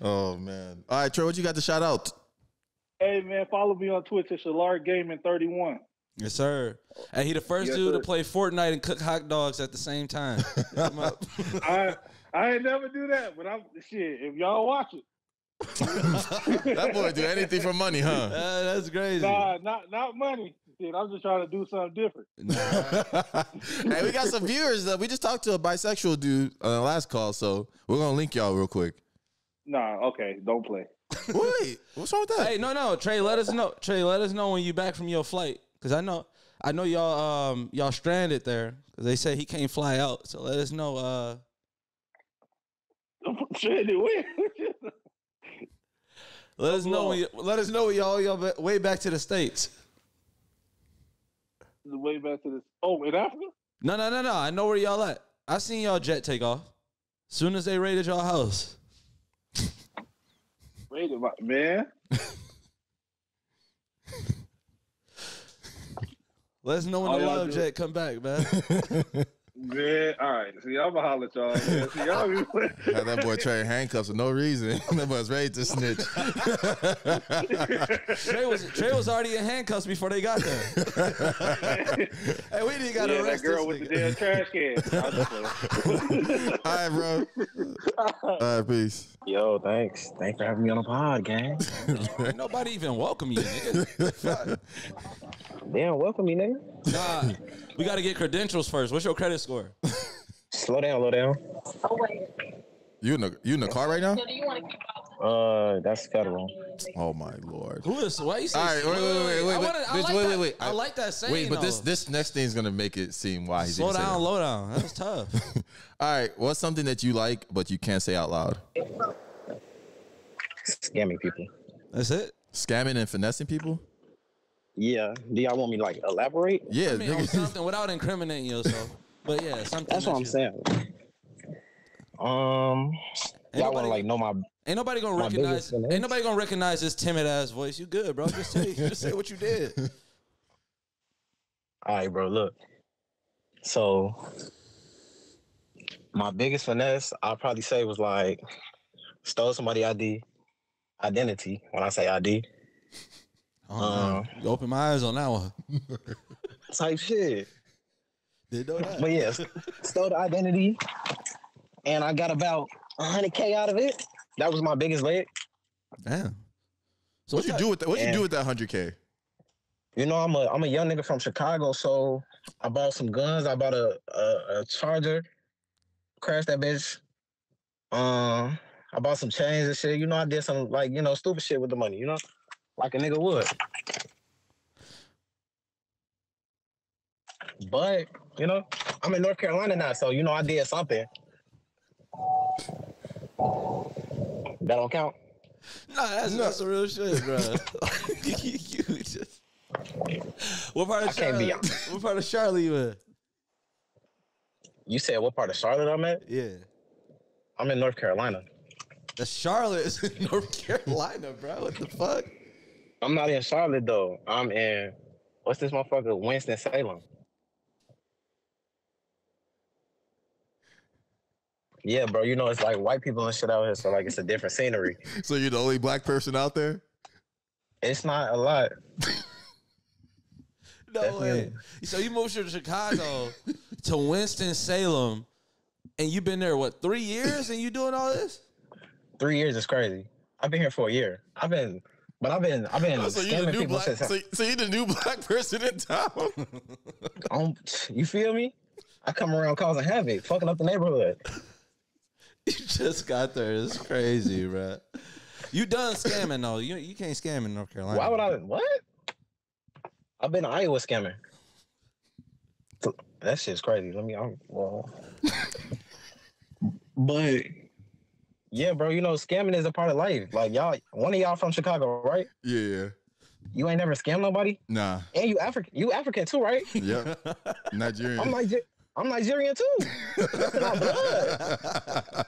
oh man. All right, Trey, what you got to shout out? hey man, follow me on Twitch at Shalar Gaming 31. yes, sir. And he the first Yes, dude sir. to play Fortnite and cook hot dogs at the same time. Hit him up. I I ain't never do that, but I'm shit. If y'all watch it, that boy do anything for money, huh? Uh, that's crazy. nah, not not money. Shit, I'm just trying to do something different. Nah. hey, we got some viewers. Uh, we just talked to a bisexual dude on the last call, so we're gonna link y'all real quick. Nah, okay, don't play. Wait, what's wrong with that? Hey, no, no, Trey. Let us know. Trey, let us know when you back from your flight. Cause I know I know y'all um y'all stranded there because they say he can't fly out. So let us know. Uh, Stranded where? let us know. When you, let us know when y'all y'all way back to the states. The way back to this. Oh, in Africa? No, no, no, no. I know where y'all at. I seen y'all jet take off. Soon as they raided y'all house. Wait a minute, man. Let us know when All the love jet come back, man. Man, all right. See, I'm gonna holler at y'all. Man. See, y'all be Had that boy Trey in handcuffs for no reason. that boy's ready to snitch. Trey was Trey was already in handcuffs before they got there. hey, we didn't got to yeah, that girl this with the damn trash can. I just play. All right, bro. All right, peace. Yo, thanks. Thanks for having me on the pod, gang. Nobody even welcome you, nigga. Damn, welcome me, nigga. Nah, we got to get credentials first. What's your credit score? Slow down, slow down. You in the you in the car right now? Uh, that's federal. Oh my lord. Who is? Why you say? All right, wait, wait, wait, wait, I wait, wanna- I bitch, like wait, that- wait, wait. I I- like that saying. Wait, but this though. this next thing is gonna make it seem why he's slow down, that. low down. That was tough. All right, what's something that you like but you can't say out loud? Scamming people. That's it. Scamming and finessing people? Yeah. Do y'all want me to like elaborate? Yeah, I mean, on something without incriminating yourself. But yeah, something. That's that what I'm saying. Um, Ain't y'all want to like know my ain't nobody gonna recognize. Ain't nobody gonna recognize this timid ass voice. You good, bro? Just say, just say what you did. All right, bro. Look. So, my biggest finesse, I'll probably say, was like stole somebody ID, identity. When I say ID, Uh. You open my eyes on that one. type shit. Did know that? But yes, stole the identity, and I got about 100k out of it. That was my biggest leg. Damn. So What you do with that? What you do with that hundred k? You know, I'm a I'm a young nigga from Chicago, so I bought some guns. I bought a a, a charger, crashed that bitch. Um, I bought some chains and shit. You know, I did some like you know stupid shit with the money. You know, like a nigga would. But you know, I'm in North Carolina now, so you know I did something. That don't count. Nah, that's that's some real shit, bro. you just. What part of I can't be- Charlotte? What part of Charlotte you in? You said what part of Charlotte I'm at? Yeah. I'm in North Carolina. The Charlotte is in North Carolina, bro. What the fuck? I'm not in Charlotte though. I'm in what's this motherfucker? Winston Salem. Yeah, bro. You know it's like white people and shit out here, so like it's a different scenery. So you're the only black person out there? It's not a lot. No Definitely. way. So you moved to Chicago to Winston Salem, and you've been there what three years, and you doing all this? Three years is crazy. I've been here for a year. I've been, but I've been, I've been Oh, so you're scamming the new people black. since. So, so you're the new black person in town. Um, you feel me? I come around causing havoc, fucking up the neighborhood. You just got there. It's crazy, bro. You done scamming though. You you can't scam in North Carolina. Why would I? What? I've been to Iowa scamming. That shit's crazy. Let me. I'm, well, but yeah, bro. You know, scamming is a part of life. Like y'all, one of y'all from Chicago, right? yeah. You ain't never scammed nobody, Nah. and you African. You African too, right? Yeah. Nigerian. I'm Niger- I'm Nigerian too. In our blood.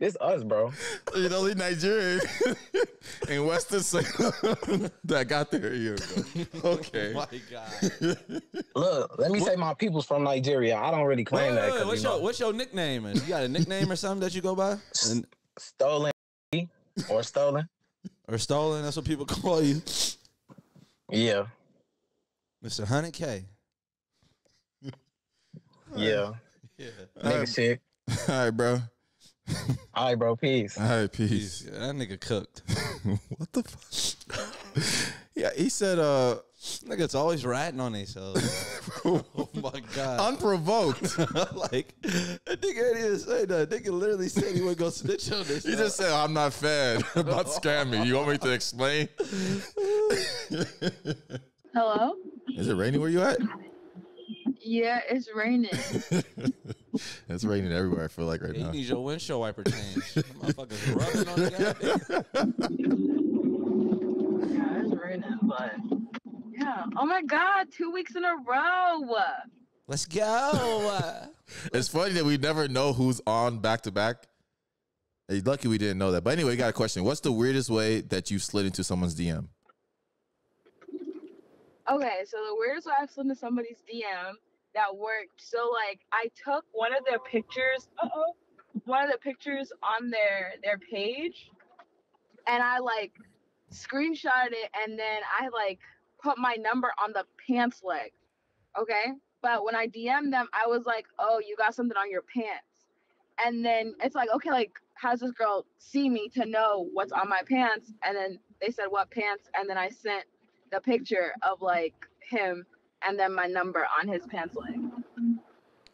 It's us, bro. You're the only Nigerian in Winston Salem that got there a year ago. Okay. My God. Look, let me say my people's from Nigeria. I don't really Wait, claim wait, that. wait, 'cause, What's you your what's your nickname? You got a nickname or something that you go by? And, stolen or stolen. or stolen? That's what people call you, Yeah, Mister Hundred K. yeah. Yeah. Nigga shit. All right, bro. All right, bro. Peace. All right, peace. Yeah, that nigga cooked. what the fuck? yeah, he said, uh, Niggas always ratting on themselves. oh my god! unprovoked. like that nigga ain't even say that. Nigga literally said he would go snitch on this. He just said, I'm not fed about scamming. You want me to explain? Hello? Is it raining where you at? Yeah, it's raining. it's raining everywhere. I feel like right You now. need your windshield wiper changed. Motherfuckers rubbing on the goddamn. yeah, it's raining, but yeah. Oh my god, two weeks in a row. Let's go. It's funny that we never know who's on back to back. Hey, Lucky we didn't know that. But anyway, got a question. What's the weirdest way that you slid into someone's DM? Okay, so the weirdest way I've slid into somebody's DM that worked. So like I took one of their pictures, uh oh, one of the pictures on their their page, and I like screenshot it, and then I like put my number on the pants leg. Okay, but when I DM them, I was like, oh, you got something on your pants, and then it's like, okay, like how does this girl see me to know what's on my pants? And then they said what pants, and then I sent the picture of like him and then my number on his pants leg.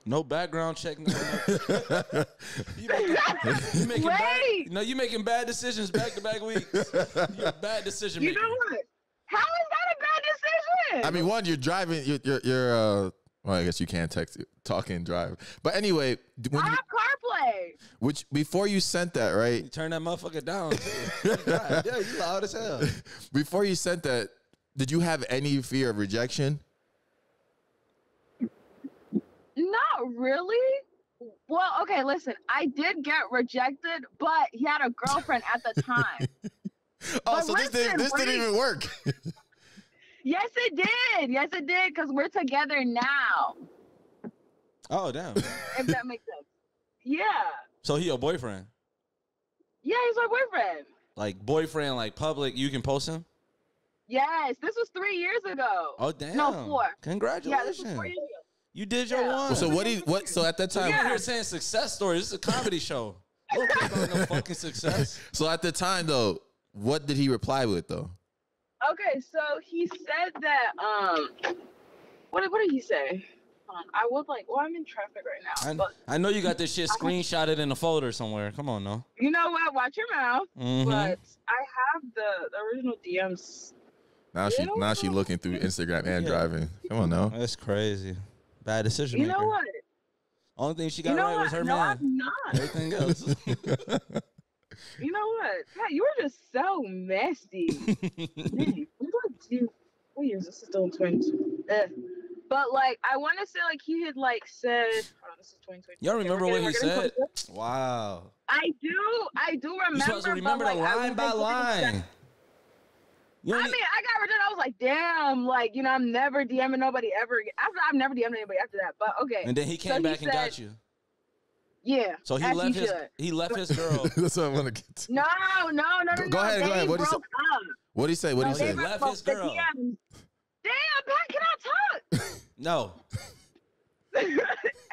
No background check. No, no. You making, you making bad, Wait! no, you making bad decisions back to back weeks. You're a bad decision You maker. know what? How is that a bad decision? I mean, one, you're driving. You're, you're, you're uh, well, I guess you can't text, talk and drive. But anyway, d- when I you, have CarPlay. which before you sent that, right? You turn that motherfucker down. God, yeah, you loud as hell. Before you sent that, did you have any fear of rejection? Not really. Well, okay, listen. I did get rejected, but he had a girlfriend at the time. Oh, But so this didn't this didn't even work. yes, it did. Yes, it did. Cause we're together now. Oh damn. If that makes sense. Yeah. So he your boyfriend? Yeah, he's my boyfriend. Like boyfriend, like public. You can post him. Yes, this was three years ago. Oh damn. No, four. Congratulations. Yeah, this was four years ago. You did your Yeah. one. so what? He, what? So at that So time, you here saying success stories? This is a comedy show. Don't care about no fucking success. so at the time though, what did he reply with though? Okay, so he said that um what did- what did he say? Hold I would like well I'm in traffic right now. I, But I know you got this shit screenshotted in a folder somewhere. Come on, no. you know what? Watch your mouth. Mhm. But I have the, the original DMs. Now she now she looking through Instagram and Yeah. driving. Come on now. That's crazy. Bad decision You maker. know what? Only thing she got You know right what? was her no, man. I'm not. Everything else. You know what? Yeah, you were just so messy. Man, what do? What year is this? This is still in 20. Eh. But like, I want to say like he had like said. On, this is 2020. Y'all remember we're what he said? wow. I do, I do remember. You supposed to remember but, the like, line by line. You I mean, I got rejected. I was like, damn, like you know, I'm never DMing nobody ever again. After I've never DM'd anybody after that. But okay, and then he So came he back and got you. yeah. So he left he his should. he left his girl. That's what I want to get to. No, no, no, no, Go- no. go ahead, go ahead. What'd he say? What did he say? What No, did he say? He left his girl. Damn, Pat, can I talk? No.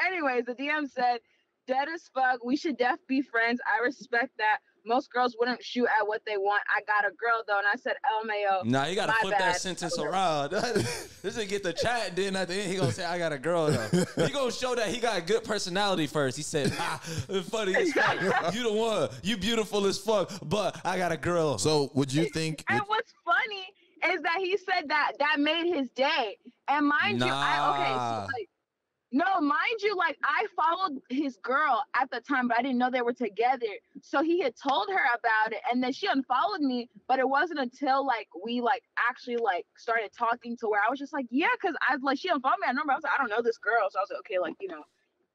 Anyways, the DM said, dead as fuck. We should def be friends. I respect that. Most girls wouldn't shoot at what they want. I got a girl though, and I said, LMAO. Nah, you gotta My flip that sentence around. this is get the chat, then at the end he gonna say, "I got a girl." Though he gonna show that he got a good personality first. He said, "Ah, it's funny as fuck. You the one. You beautiful as fuck, but I got a girl." So would you think? And what's funny is that he said that that made his day. And mind you, I okay, so like no, mind you, like I followed his girl at the time, but I didn't know they were together. So he had told her about it, and then she unfollowed me. But it wasn't until like we like actually like started talking to where I was just like, yeah, because I like she unfollowed me. I remember I was like, I don't know this girl, so I was like, okay, like you know,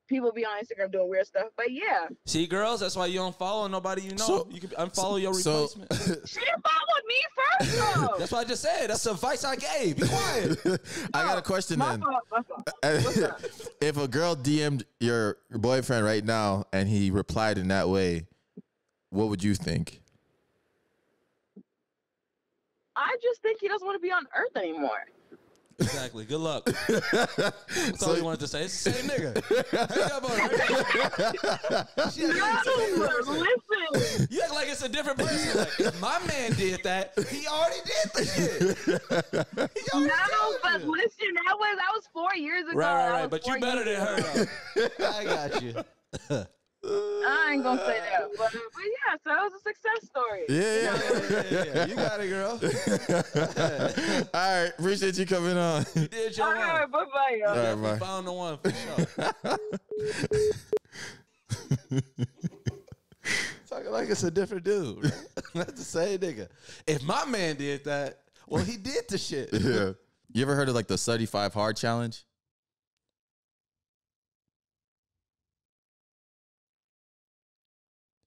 people be on Instagram doing weird stuff. But yeah, See, girls, that's why you don't follow nobody you know. So- you can unfollow your so- replacement. she followed me first though. that's what I just said. That's the advice I gave. Be quiet. I got a question my then. fault, my fault. What's up? if a girl DM'd your boyfriend right now and he replied in that way, what would you think? I just think he doesn't want to be on Earth anymore. Exactly. Good luck. That's all he wanted to say. It's the same nigga. Hang up on her. Shit, No, listen. You act like it's a different person. Like, if my man did that, he already did the shit. He No, but you. listen, that was that was four years ago. Right, right, right. But you better years than her. Though. I got you. I ain't gonna say that, but, but yeah, so that was a success story. Yeah, yeah, yeah, you got it, girl. All right, appreciate you coming on. You did your All one. bye bye, y'all. All right, Definitely bye. found the one for sure. Talking like it's a different dude. right? That's the same nigga. If my man did that, well, he did the shit. yeah. You ever heard of like the 75 hard challenge?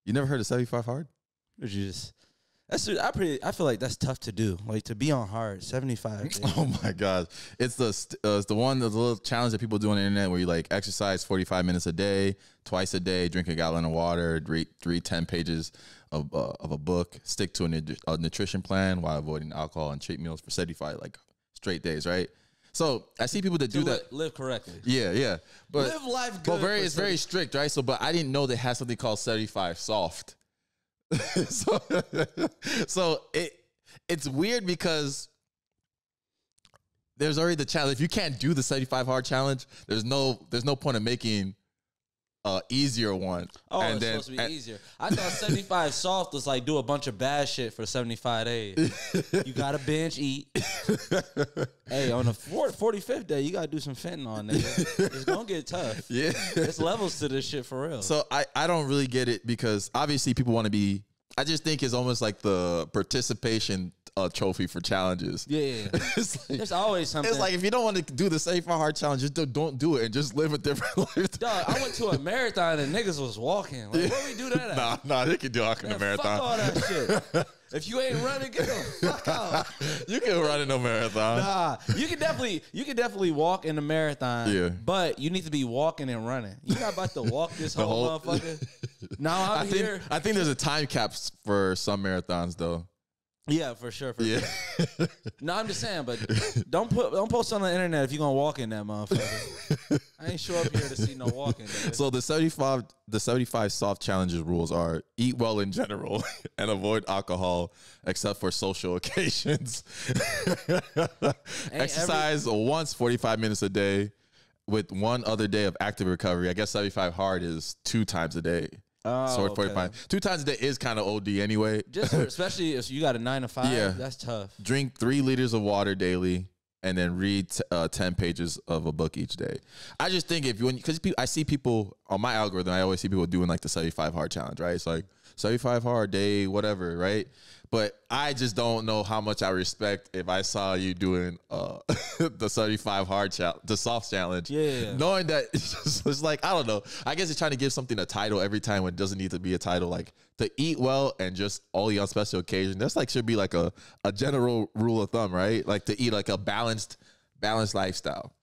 You never heard of 75 hard? Which is just that's I pretty I feel like that's tough to do. Like to be on hard seventy five. Oh my god, it's the uh, it's the one the little challenge that people do on the internet where you like exercise 45 minutes a day, twice a day, drink a gallon of water, read read 10 pages of uh, of a book, stick to a, nut- a nutrition plan while avoiding alcohol and cheat meals for 75 like straight days, right? So I see people that do that. live correctly. Yeah, yeah, but live life good. but very it's very strict, right? So, but I didn't know they had something called 75 soft. so, so it it's weird because there's already the challenge. If you can't do the 75 hard challenge, there's no there's no point of making a easier one. Oh, And it's then- supposed to be easier. I thought 75 soft was like do a bunch of bad shit for 75 days. you gotta binge eat. hey, on the 4 45th day, you gotta do some fentanyl, nigga. It's gonna get tough. Yeah. It's levels to this shit for real. So I, I don't really get it because obviously people want to be. I just think it's almost like the participation uh, trophy for challenges. yeah, yeah, yeah. it's like, There's always something. it's like if you don't want to do the safe and hard challenge, just don't, don't it and just live a different life. Dog, I went to a marathon and niggas was walking. Like, where we do that at? Nah, nah, they can do all kind of marathon. Fuck all that shit. if you ain't running, get the fuck out. you can run in a marathon. Nah, you can definitely you can definitely walk in the marathon. Yeah. But you need to be walking and running. You're not about to walk this whole, whole- motherfucker. Now I I'm think here. I think there's a time cap for some marathons though. Yeah, for sure. For Yeah. sure. No, I'm just saying, but don't put don't post on the internet if you're gonna walk in that motherfucker. I ain't show up here to see no walking. So the 75 the 75 soft challenges rules are eat well in general and avoid alcohol except for social occasions. Exercise once 45 minutes a day with one other day of active recovery. I guess 75 hard is two times a day. Oh, so okay. 45. Two times a day is kind of OD anyway. Just for- especially if you got a nine to five. Yeah. that's tough. Drink 3 liters of water daily and then read t- uh, 10 pages of a book each day. I just think if you cuz I see people on my algorithm I always see people doing like the 75 hard challenge, right? It's like 75 hard day whatever, right? But I just don't know how much I respect if I saw you doing uh, the 75 hard challenge, the soft challenge. Yeah. Knowing that it's, just, it's like, I don't know. I guess it's trying to give something a title every time when it doesn't need to be a title. Like to eat well and just only on special occasion. That's like should be like a, a general rule of thumb, right? Like to eat like a balanced, balanced lifestyle.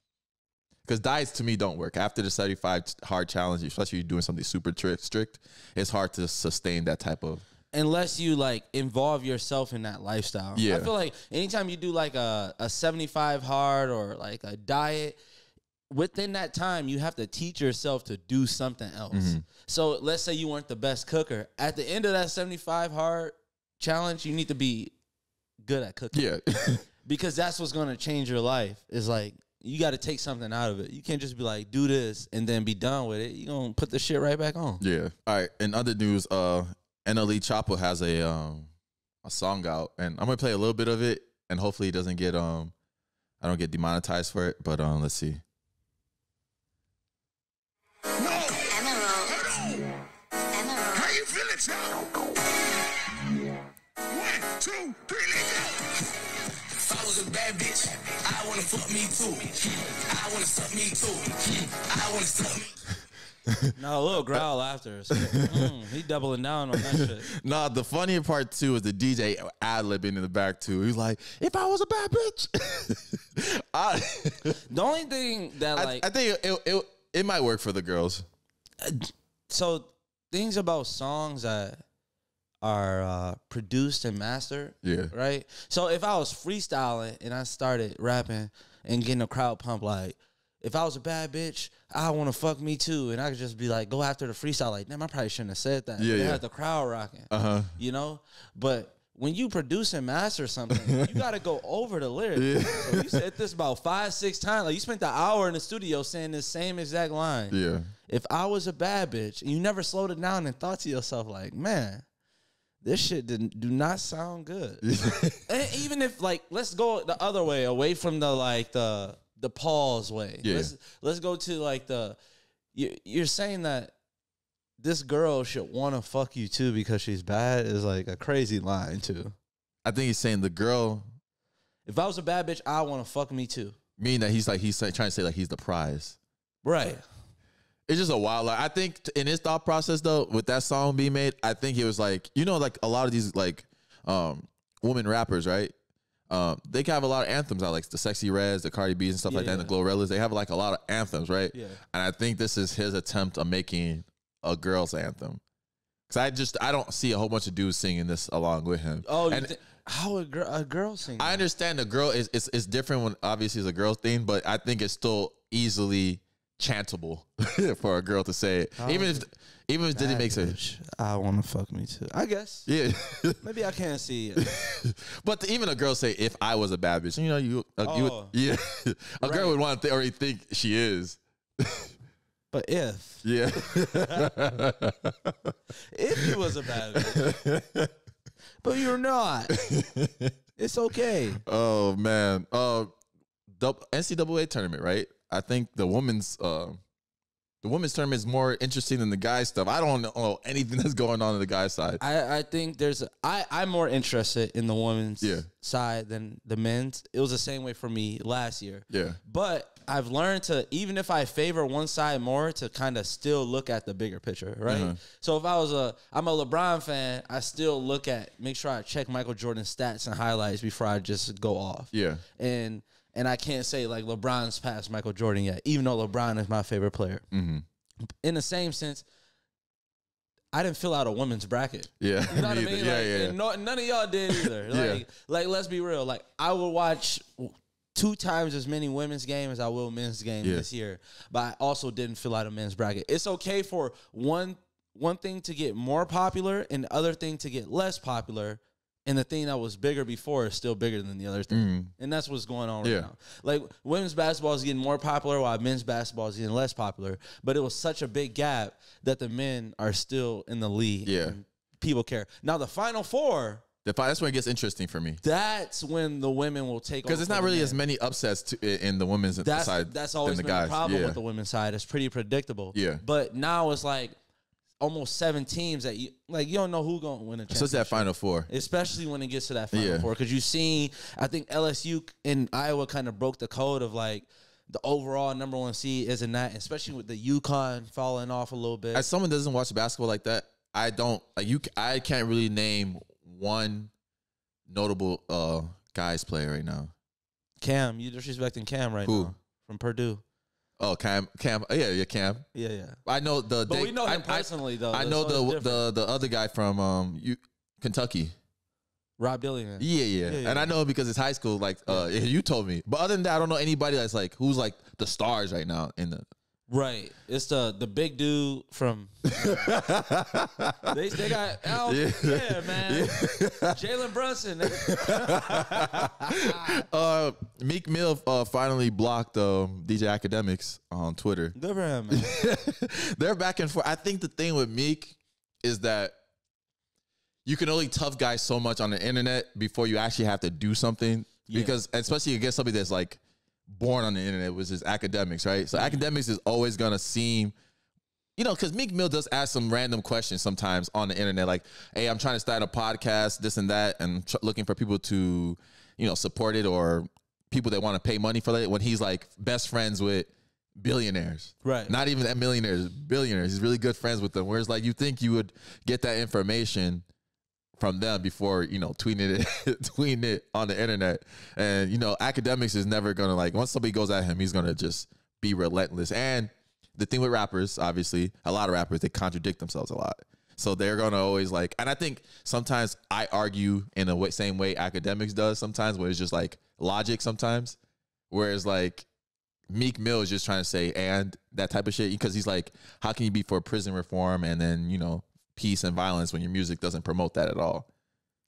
Because diets to me don't work. After the 75 hard challenge, especially you're doing something super strict, it's hard to sustain that type of. Unless you like involve yourself in that lifestyle. Yeah. I feel like anytime you do like a, a 75 hard or like a diet, within that time you have to teach yourself to do something else. Mm-hmm. So let's say you weren't the best cooker. At the end of that 75 hard challenge, you need to be good at cooking. Yeah. Because that's what's gonna change your life. Is like you gotta take something out of it. You can't just be like, do this and then be done with it. You're gonna put the shit right back on. Yeah. All right. In other news, uh, NLE Chopper has a um a song out, and I'm gonna play a little bit of it, and hopefully it doesn't get um I don't get demonetized for it, but um let's see. How you feeling, child? One, two, three, let's go. If I was a bad bitch, I wanna fuck me too. I wanna suck me too. I wanna suck me. No, a little growl after. So, mm, he doubling down on that shit. Nah, the funnier part too is the DJ ad libbing in the back too. He's like, "If I was a bad bitch," I, The only thing that I, like I think it, it it might work for the girls. so things about songs that are uh, produced and mastered. Yeah. Right. So if I was freestyling and I started rapping and getting a crowd pump, like if I was a bad bitch, I want to fuck me too, and I could just be like, go after the freestyle. Like, damn, I probably shouldn't have said that. Yeah, yeah. had the crowd rocking. Uh huh. You know, but when you produce and master something, you gotta go over the lyrics. So you said this about five, six times. Like you spent the hour in the studio saying the same exact line. Yeah. If I was a bad bitch, and you never slowed it down and thought to yourself, like, man, this shit didn't do not sound good. and even if like let's go the other way, away from the like the the pause way. Yeah. Let's let's go to like the you, you're saying that this girl should want to fuck you too because she's bad is like a crazy line too. I think he's saying the girl, If I was a bad bitch, I want to fuck me too. meaning that he's like he's trying to say like he's the prize. Right. It's just a wild. Like, I think in his thought process though, with that song being made, I think it was like you know like a lot of these like um women rappers, right? Um, they have a lot of anthems out, like the Sexyy Reds, the Cardi B's, and stuff Yeah, like that, and the GloRillas. They have like a lot of anthems, right? Yeah. And I think this is his attempt of making a girl's anthem. Cause I just I don't see a whole bunch of dudes singing this along with him. Oh, and thi- how a girl a girl sing? I understand the girl is it's, it's different when obviously it's a girl thing, but I think it's still easily chantable for a girl to say it. Oh, even if even if it didn't make sense. I want to fuck me too. I guess. Yeah. Maybe I can't see it. but to even a girl say if I was a bad bitch, you know, you, uh, you would- Oh. yeah. a girl would want to already think she is. But if Yeah. if you was a bad bitch, but you're not, it's okay. oh man. Uh dub- NCAA tournament, right? I think the women's uh the women's tournament is more interesting than the guys stuff. I don't know anything that's going on on the guys side. I, I think there's I I'm more interested in the women's Yeah. side than the men's. It was the same way for me last year. Yeah. But I've learned to even if I favor one side more to kind of still look at the bigger picture, right? Uh-huh. So if I was a I'm a LeBron fan, I still look at make sure I check Michael Jordan's stats and highlights before I just go off. Yeah. And and I can't say like LeBron's past Michael Jordan yet, even though LeBron is my favorite player. Mm-hmm. In the same sense, I didn't fill out a women's bracket. Yeah. You know what I mean? either. Like, yeah, yeah. no, none of y'all did either. Yeah. Like, like, let's be real. Like, I will watch two times as many women's games as I will men's games Yeah. this year. But I also didn't fill out a men's bracket. It's okay for one one thing to get more popular and the other thing to get less popular. And the thing that was bigger before is still bigger than the other thing. Mm. And that's what's going on right Yeah. now. Like women's basketball is getting more popular while men's basketball is getting less popular. But it was such a big gap that the men are still in the lead. Yeah. people care. Now the final four, The fi- that's when it gets interesting for me that's when the women will take because it's not really men. as many upsets to, in the women's that's side that's always than been the guys. the problem yeah. with the women's side. It's pretty predictable. Yeah. But now it's like almost seven teams that you like you don't know who gonna win a championship. so it's that final four. especially when it gets to that final Yeah. four. Because you seen, I think LSU and Iowa kind of broke the code of like the overall number one seed isn't that, especially with the UConn falling off a little bit. As someone doesn't watch basketball like that, I don't like you. I can't really name one notable uh guys player right now. Cam, you disrespecting Cam right Who? now from Purdue. Oh, Cam, Cam, oh, yeah, yeah, Cam. Yeah, yeah. I know the. But they- we know him I- I- personally though. I know the the the other guy from um you Kentucky. Rob Dillingham. Yeah, yeah, Yeah, yeah. and I know because it's high school. Like uh, you told me, but other than that, I don't know anybody that's like who's like the stars right now in the. Right. It's the the big dude from they, they got Al, yeah. Yeah. man. Jalen Brunson. uh, Meek Mill uh, finally blocked um, DJ Akademiks on Twitter. Good for him, man. They're back and forth. I think the thing with Meek is that you can only tough guy so much on the internet before you actually have to do something. Yeah. Because especially against somebody that's like born on the internet, which is Akademiks, right? Mm-hmm. So Akademiks is always gonna seem you know, because Meek Mill does ask some random questions sometimes on the internet, like, "Hey, I'm trying to start a podcast, this and that, and tr- looking for people to, you know, support it or people that want to pay money for it." When he's like best friends with billionaires, Right. Not even that millionaires, billionaires. He's really good friends with them. Whereas, like, you think you would get that information from them before you know tweeting it, tweeting it on the internet, and you know, Akademiks is never gonna like once somebody goes at him, he's gonna just be relentless and the thing with rappers, obviously, a lot of rappers they contradict themselves a lot. So they're gonna always like, and I think sometimes I argue in the same way Akademiks does sometimes, where it's just like logic sometimes, whereas like Meek Mill is just trying to say and that type of shit because he's like, how can you be for prison reform and then you know peace and violence when your music doesn't promote that at all?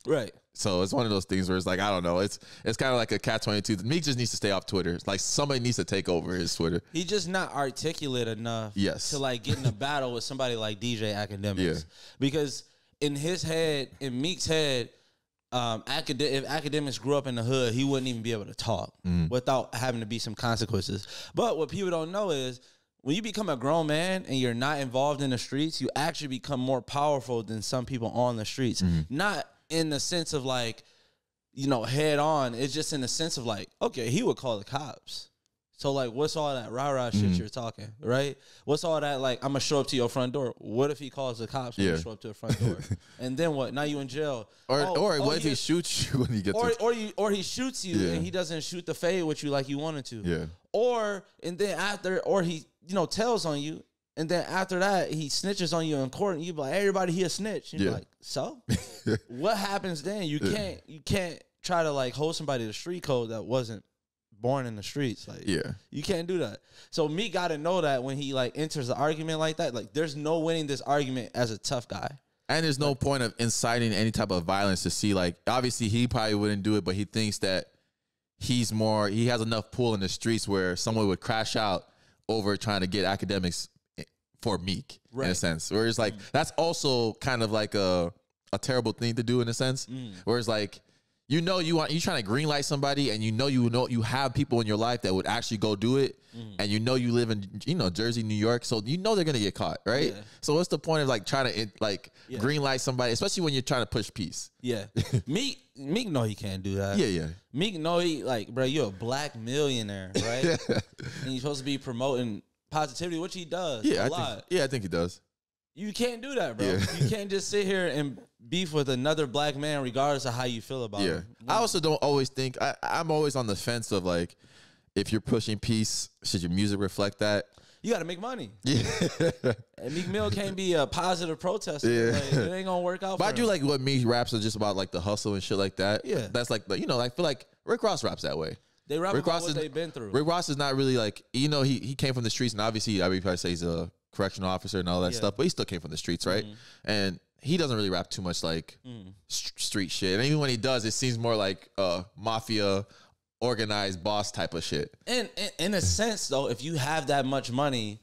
Right. So it's one of those things where it's like I don't know. It's it's kind of like a cat twenty two. Meek just needs to stay off Twitter. It's like somebody needs to take over his Twitter. He's just not articulate enough Yes. to like get in a battle with somebody like DJ Akademiks. Yeah. Because in his head, in Meek's head, um, acad- if Akademiks grew up in the hood, he wouldn't even be able to talk Mm. without having to be some consequences. But what people don't know is when you become a grown man and you're not involved in the streets, you actually become more powerful than some people on the streets. Mm-hmm. Not in the sense of like, you know, head on. It's just in the sense of like, okay, he would call the cops. So like, what's all that rah rah shit Mm-hmm. you're talking, right? What's all that like? I'm gonna show up to your front door. What if he calls the cops when Yeah. you show up to the front door? and then what? Now you in jail. Or Oh, or oh, what if he shoots you when he gets or to or you or he shoots you Yeah. and he doesn't shoot the fade with you like you wanted to. Yeah. Or and then after or he you know tells on you and then after that he snitches on you in court and you be like everybody he a snitch. You're Yeah. like so what happens then? You can't you can't try to like hold somebody to street code that wasn't born in the streets. Like Yeah. you can't do that. So me got to know that when he like enters the argument like that, like there's no winning this argument as a tough guy. And there's no point of inciting any type of violence to see like obviously he probably wouldn't do it, but he thinks that he's more he has enough pull in the streets where someone would crash out over trying to get Akademiks for Meek right. in a sense. Whereas like mm. that's also kind of like a a terrible thing to do in a sense. Mm. Whereas like you know you want you trying to green light somebody and you know you know you have people in your life that would actually go do it mm. and you know you live in you know Jersey, New York, so you know they're gonna get caught, right? Yeah. So what's the point of like trying to like Yeah. green light somebody, especially when you're trying to push peace? Yeah, Meek Meek know he can't do that. Yeah, yeah. Meek know he like, bro, you're a black millionaire, right? and you're supposed to be promoting positivity, which he does. Yeah, a I lot. think yeah, I think he does. You can't do that, bro. Yeah. You can't just sit here and beef with another black man, regardless of how you feel about Yeah. him. I also don't always think I, I'm always on the fence of like if you're pushing peace, should your music reflect that? You got to make money. Yeah. And Meek Mill can't be a positive protester. Yeah. Like, it ain't gonna work out. But for I do him. like what me raps are just about like the hustle and shit like that. Yeah. That's like the, you know, I feel like Rick Ross raps that way. they rap Rick about Ross what is- they've been through. Rick Ross is not really like you know he he came from the streets and obviously I would probably say he's a correctional officer and all that Yeah. stuff, but he still came from the streets, right? And he doesn't really rap too much like st- street shit. And even when he does, it seems more like uh mafia organized boss type of shit. And in, in a sense, though, if you have that much money,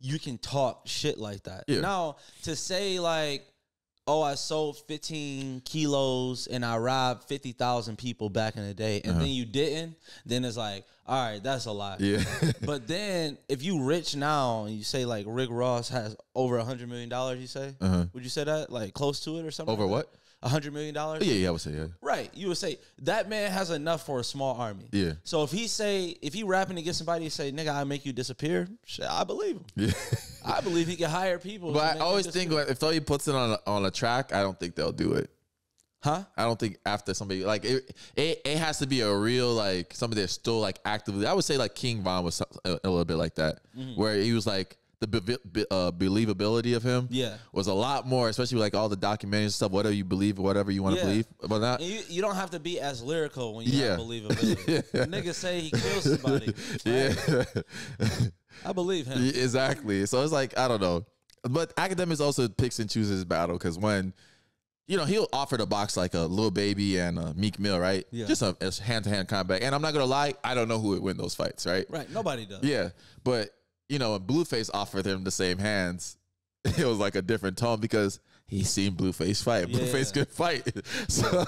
you can talk shit like that. Yeah. Now, to say like, oh, I sold 15 kilos and I robbed 50,000 people back in the day, and then you didn't, then it's like, all right, that's a lie. Yeah. But then if you rich now and you say like Rick Ross has over a hundred million dollars, you say, Uh-huh. would you say that like close to it or something? Over like what? that? A hundred million dollars? yeah, yeah, I would say yeah. Right. You would say that man has enough for a small army. Yeah. So if he say if he rapping to get somebody say, nigga, I make you disappear, shit, I believe him. Yeah. I believe he can hire people. But I always think when- if he puts it on a, on a track, I don't think they'll do it. Huh? I don't think after somebody like it, it, it has to be a real like somebody that's still like actively. I would say like King Von was a, a little bit like that, Mm-hmm. where he was like the be, be- uh, believability of him. Yeah. was a lot more, especially like all the documentaries stuff. Whatever you believe, whatever you want to Yeah. believe, but not. And you, you don't have to be as lyrical when you Yeah. have believability. Yeah. Nigga say he kills somebody. Yeah, I believe him. Yeah, exactly. So it's like I don't know, but Akademiks also picks and chooses his battle because when. You know he'll offer to box like a little baby and a Meek Mill, right? Yeah. Just a hand to hand combat. And I'm not gonna lie, I don't know who would win those fights, right? Right. Nobody does. Yeah, but you know, when Blueface offered him the same hands, it was like a different tone because he seen Blueface fight. Yeah. Blueface could fight. So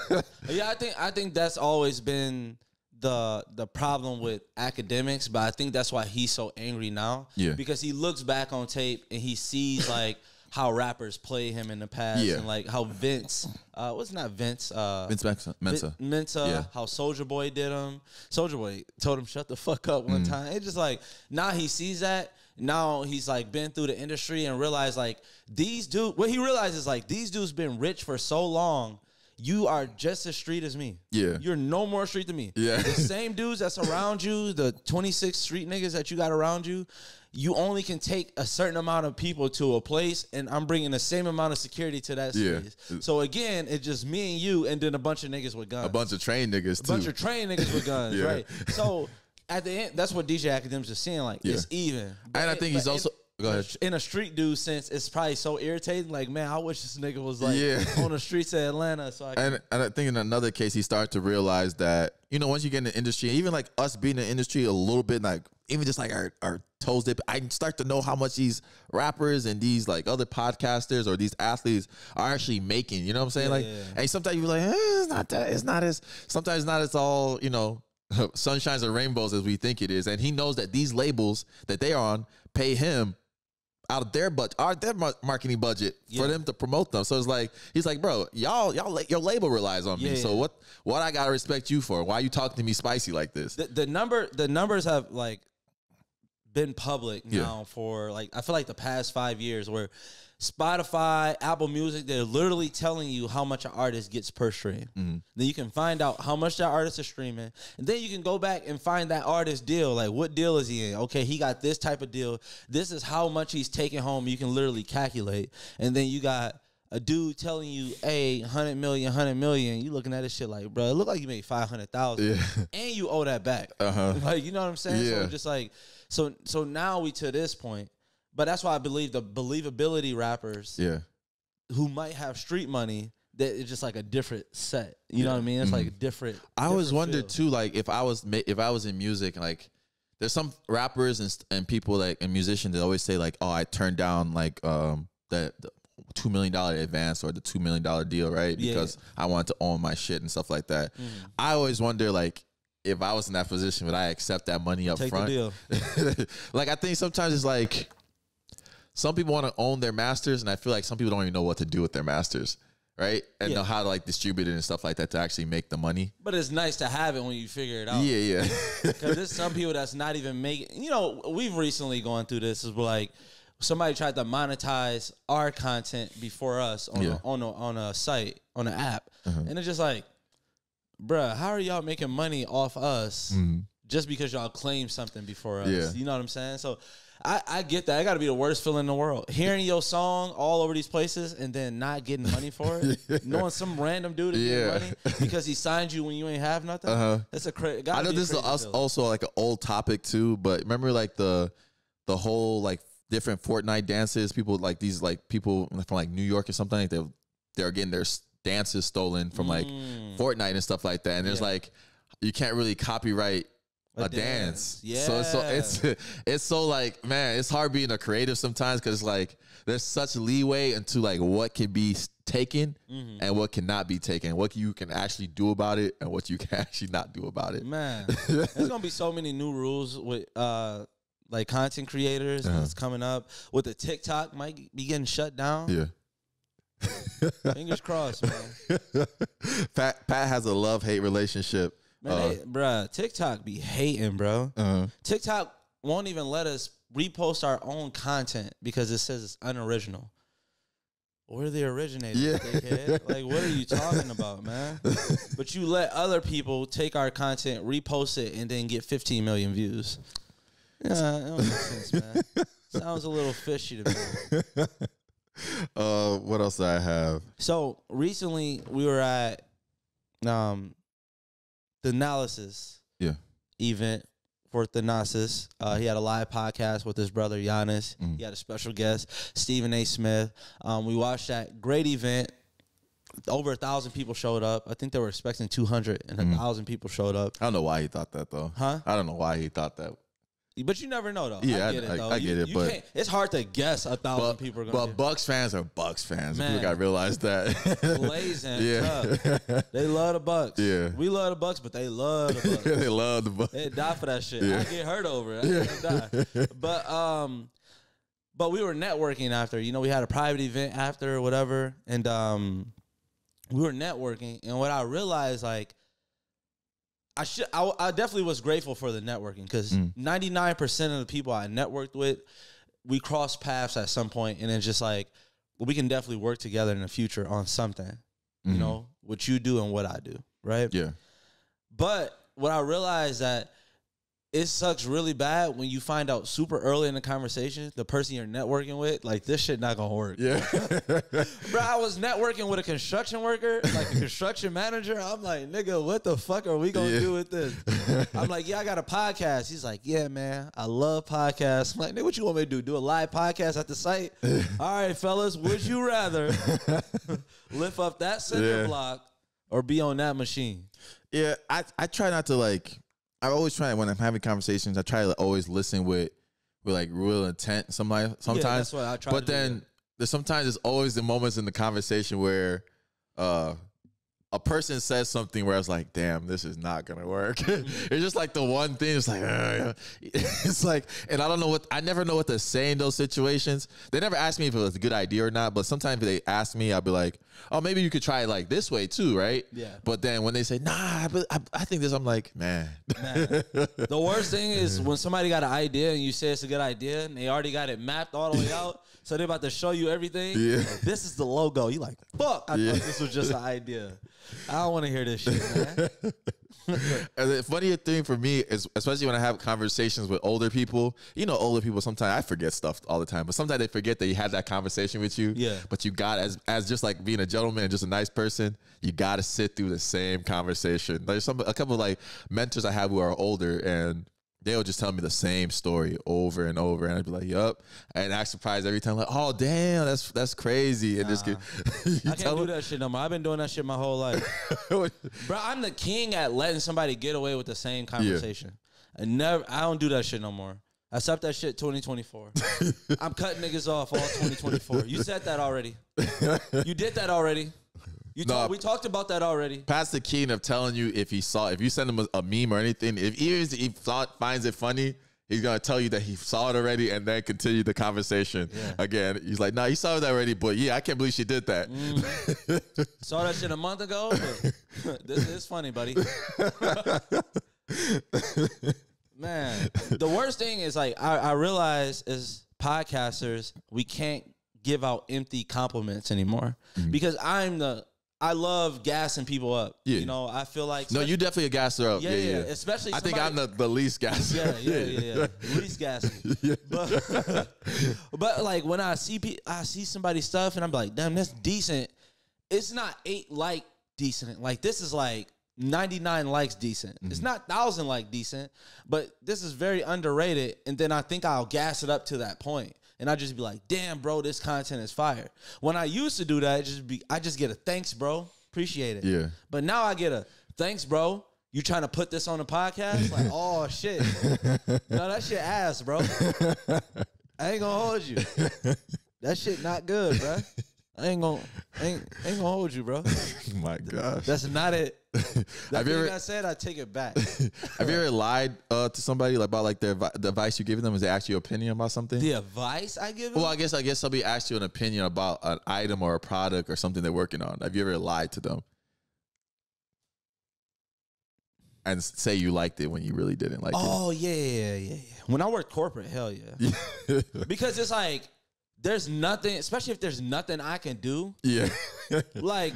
Yeah, I think I think that's always been the the problem with Akademiks, but I think that's why he's so angry now. Yeah. Because he looks back on tape and he sees like how rappers play him in the past Yeah. and like how Vince uh what's not Vince uh Vince Mensa, Mensa. Mensa, Yeah. how Soldier Boy did him. Soldier Boy told him shut the fuck up one Mm. time. It's just like now he sees that. Now he's like been through the industry and realized like these dudes. What he realizes like these dudes been rich for so long. You are just as street as me. Yeah. You're no more street than me. Yeah. The same dudes that's around you, the 26 street niggas that you got around you, you only can take a certain amount of people to a place, and I'm bringing the same amount of security to that Yeah. space. So again, it's just me and you, and then a bunch of niggas with guns a bunch of trained niggas a too. bunch of trained niggas with guns, Yeah. right? So at the end, that's what DJ Akademiks is saying. Like Yeah. it's even. and I But- think he's but also Go ahead. in a street dude sense, it's probably so irritating. Like, man, I wish this nigga was like Yeah. on the streets of Atlanta. So I can, And, and I think in another case, he started to realize that, you know, once you get in the industry, even like us being in the industry a little bit, like even just like our, our toes dip, I start to know how much these rappers and these like other podcasters or these athletes are actually making. You know what I'm saying? Yeah, like, yeah. and sometimes you're like, eh, it's not that, it's not as, sometimes not as all, you know, sunshines and rainbows as we think it is. And he knows that these labels that they are on pay him out of their budget, out of their marketing budget Yeah. for them to promote them. So it's like he's like, bro, y'all, y'all, your label relies on me. Yeah, So yeah. what, what I gotta respect you for? Why you talking to me spicy like this? the, the number the numbers have like been public Yeah. now for like I feel like the past five years where Spotify, Apple Music, they're literally telling you how much an artist gets per stream. Mm-hmm. Then you can find out how much that artist is streaming, and then you can go back and find that artist deal. Like, what deal is he in? Okay, he got this type of deal. This is how much he's taking home. You can literally calculate, and then you got a dude telling you, "Hey, hundred million, hundred million. You looking at this shit like, bro, it look like you made five hundred thousand, Yeah. and you owe that back. Uh-huh. Like, you know what I'm saying? Yeah. So just like, so so now we to this point, but that's why I believe the believability rappers Yeah, who might have street money that it's just like a different set. You know what I mean? It's like a different. Mm-hmm. I always wondered too, like if I was if I was in music, like there's some rappers and and people like and musicians that always say like, oh, I turned down like um the, the two million dollar advance or the two million dollar deal, right? Yeah. Because I wanted to own my shit and stuff like that. Mm. I always wonder like. If I was in that position, would I accept that money up Take the front? deal. like I think sometimes it's like some people want to own their masters, and I feel like some people don't even know what to do with their masters, right? And Yeah. know how to like distribute it and stuff like that to actually make the money. But it's nice to have it when you figure it out. Yeah, yeah. Because there's some people that's not even making. You know, we've recently gone through this. Is like somebody tried to monetize our content before us on Yeah. a, on a, on a site on an app, Uh-huh. and it's just like, bruh, how are y'all making money off us just because y'all claim something before us? Mm-hmm. Yeah. You know what I'm saying? So. I, I get that. I got to be the worst feeling in the world. Hearing your song all over these places and then not getting money for it, knowing some random dude is Yeah. getting money because he signed you when you ain't have nothing. Uh-huh. That's a crazy. I know this is als- also like an old topic too, but remember like the the whole like different Fortnite dances. People like these like people from like New York or something. Like they they're getting their dances stolen from like Mm. Fortnite and stuff like that. And there's Yeah. like you can't really copyright A a, dance. dance. So it's so it's it's so like man, it's hard being a creative sometimes because like there's such leeway into like what can be taken Mm-hmm. and what cannot be taken, what you can actually do about it and what you can actually not do about it. Man, there's gonna be so many new rules with uh like content creators Uh-huh. that's coming up. With the TikTok might be getting shut down. Yeah. Fingers crossed, man. Pat Pat has a love hate relationship. Man, Uh, they, bruh, TikTok be hating, bro. uh-huh. TikTok won't even let us repost our own content because it says it's unoriginal. We're the originators, Yeah. Like, what are you talking about, man? But you let other people take our content, repost it, and then get 15 million views. Yeah, it don't make sense, man. Sounds a little fishy to me. uh, what else do I have? So recently we were at um Thanalysis Yeah. event for Thanasis. Uh, he had a live podcast with his brother Giannis. Mm. He had a special guest, Stephen A. Smith. Um, we watched that great event. Over a thousand people showed up. I think they were expecting two hundred, and a Mm. thousand people showed up. I don't know why he thought that though. Huh? I don't know why he thought that. But you never know, though. Yeah, I I- get it, I- though. I You- get it, you but- it's hard to guess a thousand But, people are but going to Bucks fans are Bucks fans. Man. People got to realize that. blazing. yeah. They love the Bucks. Yeah. we love the Bucks, but they love the Bucks. they love the Bucks. They die for that shit. Yeah. I get hurt over it. I gonna die. But um, but we were networking after. You know, we had a private event after or whatever, and um, we were networking. And what I realized, like, I should, I, I definitely was grateful for the networking because Mm. ninety nine percent of the people I networked with, we crossed paths at some point, and it's just like well, we can definitely work together in the future on something. You Mhm. know, what you do and what I do, right? Yeah. But what I realized that it sucks really bad when you find out super early in the conversation the person you're networking with, like this shit not gonna work. Yeah. Bro, I was networking with a construction worker, like a construction manager. I'm like, nigga, what the fuck are we gonna Yeah. do with this? I'm like, yeah, I got a podcast. He's like, yeah, man, I love podcasts. I'm like, nigga, what you want me to do? Do a live podcast at the site? All right, fellas, would you rather lift up that center Yeah. block or be on that machine? Yeah, I, I try not to like. I always try when I'm having conversations. I try to always listen with with like real intent. Sometimes, sometimes. that's what I try But then yeah. there's sometimes there's always the moments in the conversation where uh a person says something where I was like, damn, this is not gonna work. it's just like the one thing. It's like, it's like, and I don't know what I never know what to say in those situations. They never ask me if it was a good idea or not, but sometimes if they ask me, I'll be like, oh, maybe you could try it like this way too, right? Yeah. But then when they say, nah, but I, I think this, I'm like, man, Man, the worst thing is when somebody got an idea and you say it's a good idea and they already got it mapped all the way out. So they're about to show you everything. Yeah. Like, this is the logo. You like, fuck. I Yeah. thought this was just an idea. I don't want to hear this shit, man. And the funnier thing for me is, especially when I have conversations with older people, you know, older people, sometimes I forget stuff all the time, but sometimes they forget that you had that conversation with you. Yeah. But you got, as, as just like being a gentleman and just a nice person, you got to sit through the same conversation. There's some, a couple of like mentors I have who are older and they'll just tell me the same story over and over. And I'd be like, yup. And act surprised every time, like, oh, damn, that's, that's crazy. And just get, you I can't tell do that shit no more. I've been doing that shit my whole life. Bro, I'm the king at letting somebody get away with the same conversation. I never I don't do that shit no more. I stopped that shit 2024. I'm cutting niggas off all 2024. You said that already. You did that already. You Nah. talk, we talked about that already. past the keen of telling you if he saw if you send him a, a meme or anything if even if he thought finds it funny he's gonna tell you that he saw it already and then continue the conversation Yeah. again he's like nah you saw it already but yeah i can't believe she did that Mm. Saw that shit a month ago. This is funny, buddy. Man, the worst thing is like I, I realize as podcasters we can't give out empty compliments anymore because I'm the I love gassing people up. Mm-hmm. Yeah. You know, I feel like no you definitely a gasser up Yeah, yeah yeah, yeah, especially i think i'm the, the least gasser yeah, yeah, yeah, yeah. Least gassy. But, but like when I see pe- I see somebody's stuff and I'm like, damn, that's decent. It's not eight like decent. Like this is like 99 likes decent. It's not thousand like decent, but this is very underrated. And then I think I'll gas it up to that point. And I just be like, damn, bro, this content is fire. When I used to do that, it just be I just get a thanks, bro. Appreciate it. Yeah. But now I get a thanks, bro. You trying to put this on a podcast? Like, oh shit. no, that shit ass, bro. I ain't gonna hold you. That shit not good, bro. I ain't gonna ain't ain't gonna hold you, bro. oh my gosh That's not it. That Have you ever- I said, I take it back. have you ever lied uh, to somebody like, about like their the advice you give them is they ask you opinion about something The advice I give him? Well, I guess I guess somebody asked you an opinion about an item or a product or something they're working on. Have you ever lied to them and say you liked it when you really didn't like it. oh yeah, yeah, yeah, yeah. When I worked corporate, hell yeah. because it's like there's nothing, especially if there's nothing I can do. yeah. Like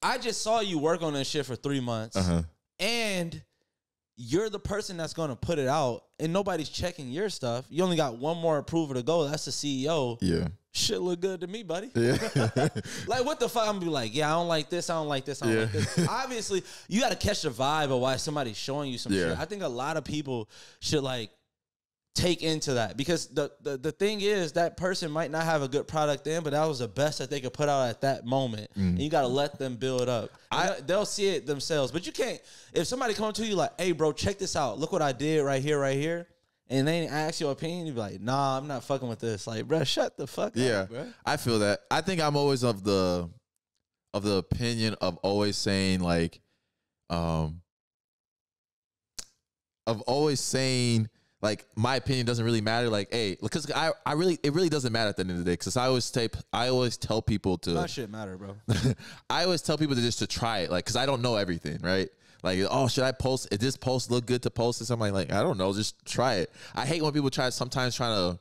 I just saw you work on this shit for three months. uh huh. and you're the person that's going to put it out and nobody's checking your stuff you only got one more approval to go that's the ceo Yeah. shit look good to me buddy Yeah. like what the fuck i'm gonna be like yeah i don't like this i don't like this i don't like Yeah. this obviously you got to catch the vibe of why somebody's showing you some Yeah. shit i think a lot of people should like take into that. Because the, the the thing is that person might not have a good product in but that was the best that they could put out at that moment. And you got to let them build up. Mm. I- I, they'll see it themselves. But you can't if somebody come to you like hey bro check this out. Look what i did right here right here. And they ask your opinion you be like nah i'm not fucking with this. Like bro shut the fuck yeah. up bro I feel that. I think I'm always of the of the opinion of always saying like um of always saying like my opinion doesn't really matter like hey because I, I really it really doesn't matter at the end of the day because I always tape I always tell people to that shit matter bro I always tell people to just to try it, like, cause I don't know everything, right? Like, oh, should I post? Is this post look good to post? Or something like, I don't know, just try it. I hate when people try sometimes trying to.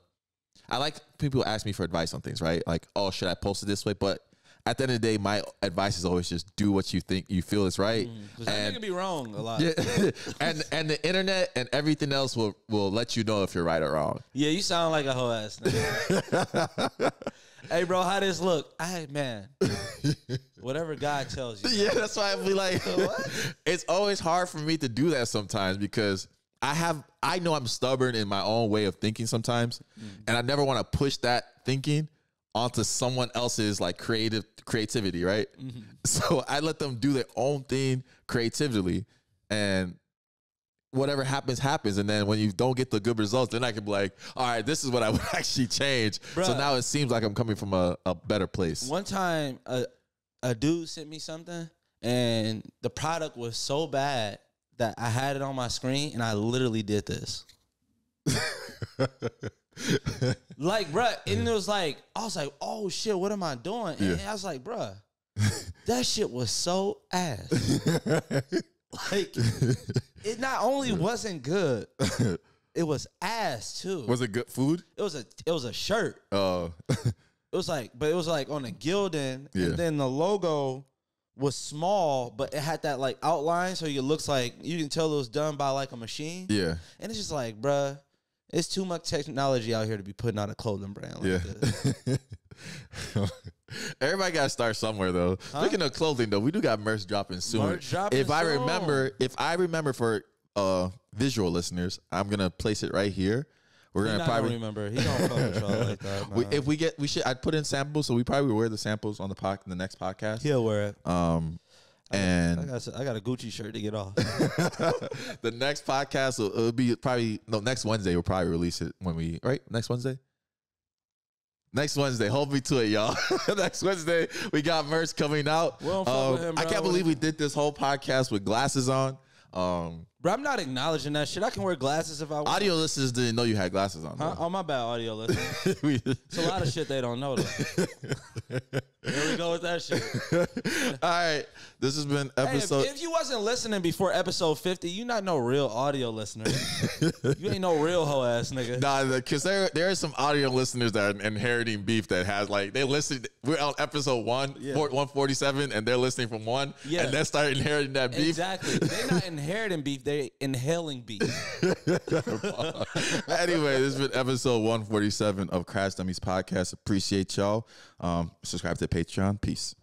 I like people ask me for advice on things, right? Like, oh, should I post it this way? But at the end of the day, my advice is always just do what you think you feel is right. Mm-hmm. That And nigga be wrong a lot. yeah, and and the internet and everything else will will let you know if you're right or wrong. Yeah, you sound like a hoe ass hey, bro, how this look? I man, whatever God tells you. Yeah, that's why I be like, it's always hard for me to do that sometimes because I have, I know I'm stubborn in my own way of thinking sometimes, mm. and I never want to push that thinking onto someone else's like creative creativity, right? Mm-hmm. So I let them do their own thing creatively, and whatever happens happens. And then when you don't get the good results, then I can be like, all right, this is what I would actually change. So now it seems like I'm coming from a, a better place. One time, a a dude sent me something, and the product was so bad that I had it on my screen, and I literally did this. like, bruh, and it was like, I was like, oh shit, what am I doing? And Yeah. I was like, bruh, that shit was so ass. like, it not only wasn't good, it was ass too. Was it good food? it was a it was a shirt. Oh, It was like, but it was like on the Gildan, Yeah. and then the logo was small, but it had that like outline, so it looks like you can tell it was done by like a machine. yeah. And it's just like, bruh, it's too much technology out here to be putting out a clothing brand like Yeah. this. Everybody got to start somewhere though. Huh? Speaking of clothing though, we do got merch dropping soon. Merch dropping if I remember, if I remember for uh visual listeners, I'm gonna place it right here. We're He gonna probably remember. He don't fuck with y'all like that. we, if we get we should I'd put in samples, so we probably wear the samples on the pod, the next podcast. He'll wear it. Um, I and got I got a Gucci shirt to get off. the next podcast will it'll be probably no next Wednesday. We'll probably release it when we right next Wednesday. Next Wednesday, hold me to it, y'all. next Wednesday, we got merch coming out. We Um, him, I can't believe we did this whole podcast with glasses on. Um, Bro, I'm not acknowledging that shit. I can wear glasses if I want. audio listeners didn't know you had glasses on. Huh? Oh my bad, audio listeners. It's a lot of shit they don't know though. Here we go with that shit. All right, this has been Hey, if, episode. if you wasn't listening before episode 50, you not no real audio listener. you ain't no real hoe ass nigga. Nah, because there there are some audio listeners that are inheriting beef that has like they listened. We're on episode one, Yeah. 147, and they're listening from one, Yeah. and they start inheriting that beef. Exactly. They're not inheriting beef, they inhaling beef. anyway, this has been episode 147 of Crash Dummies Podcast. Appreciate y'all. Um, subscribe to Patreon. Peace.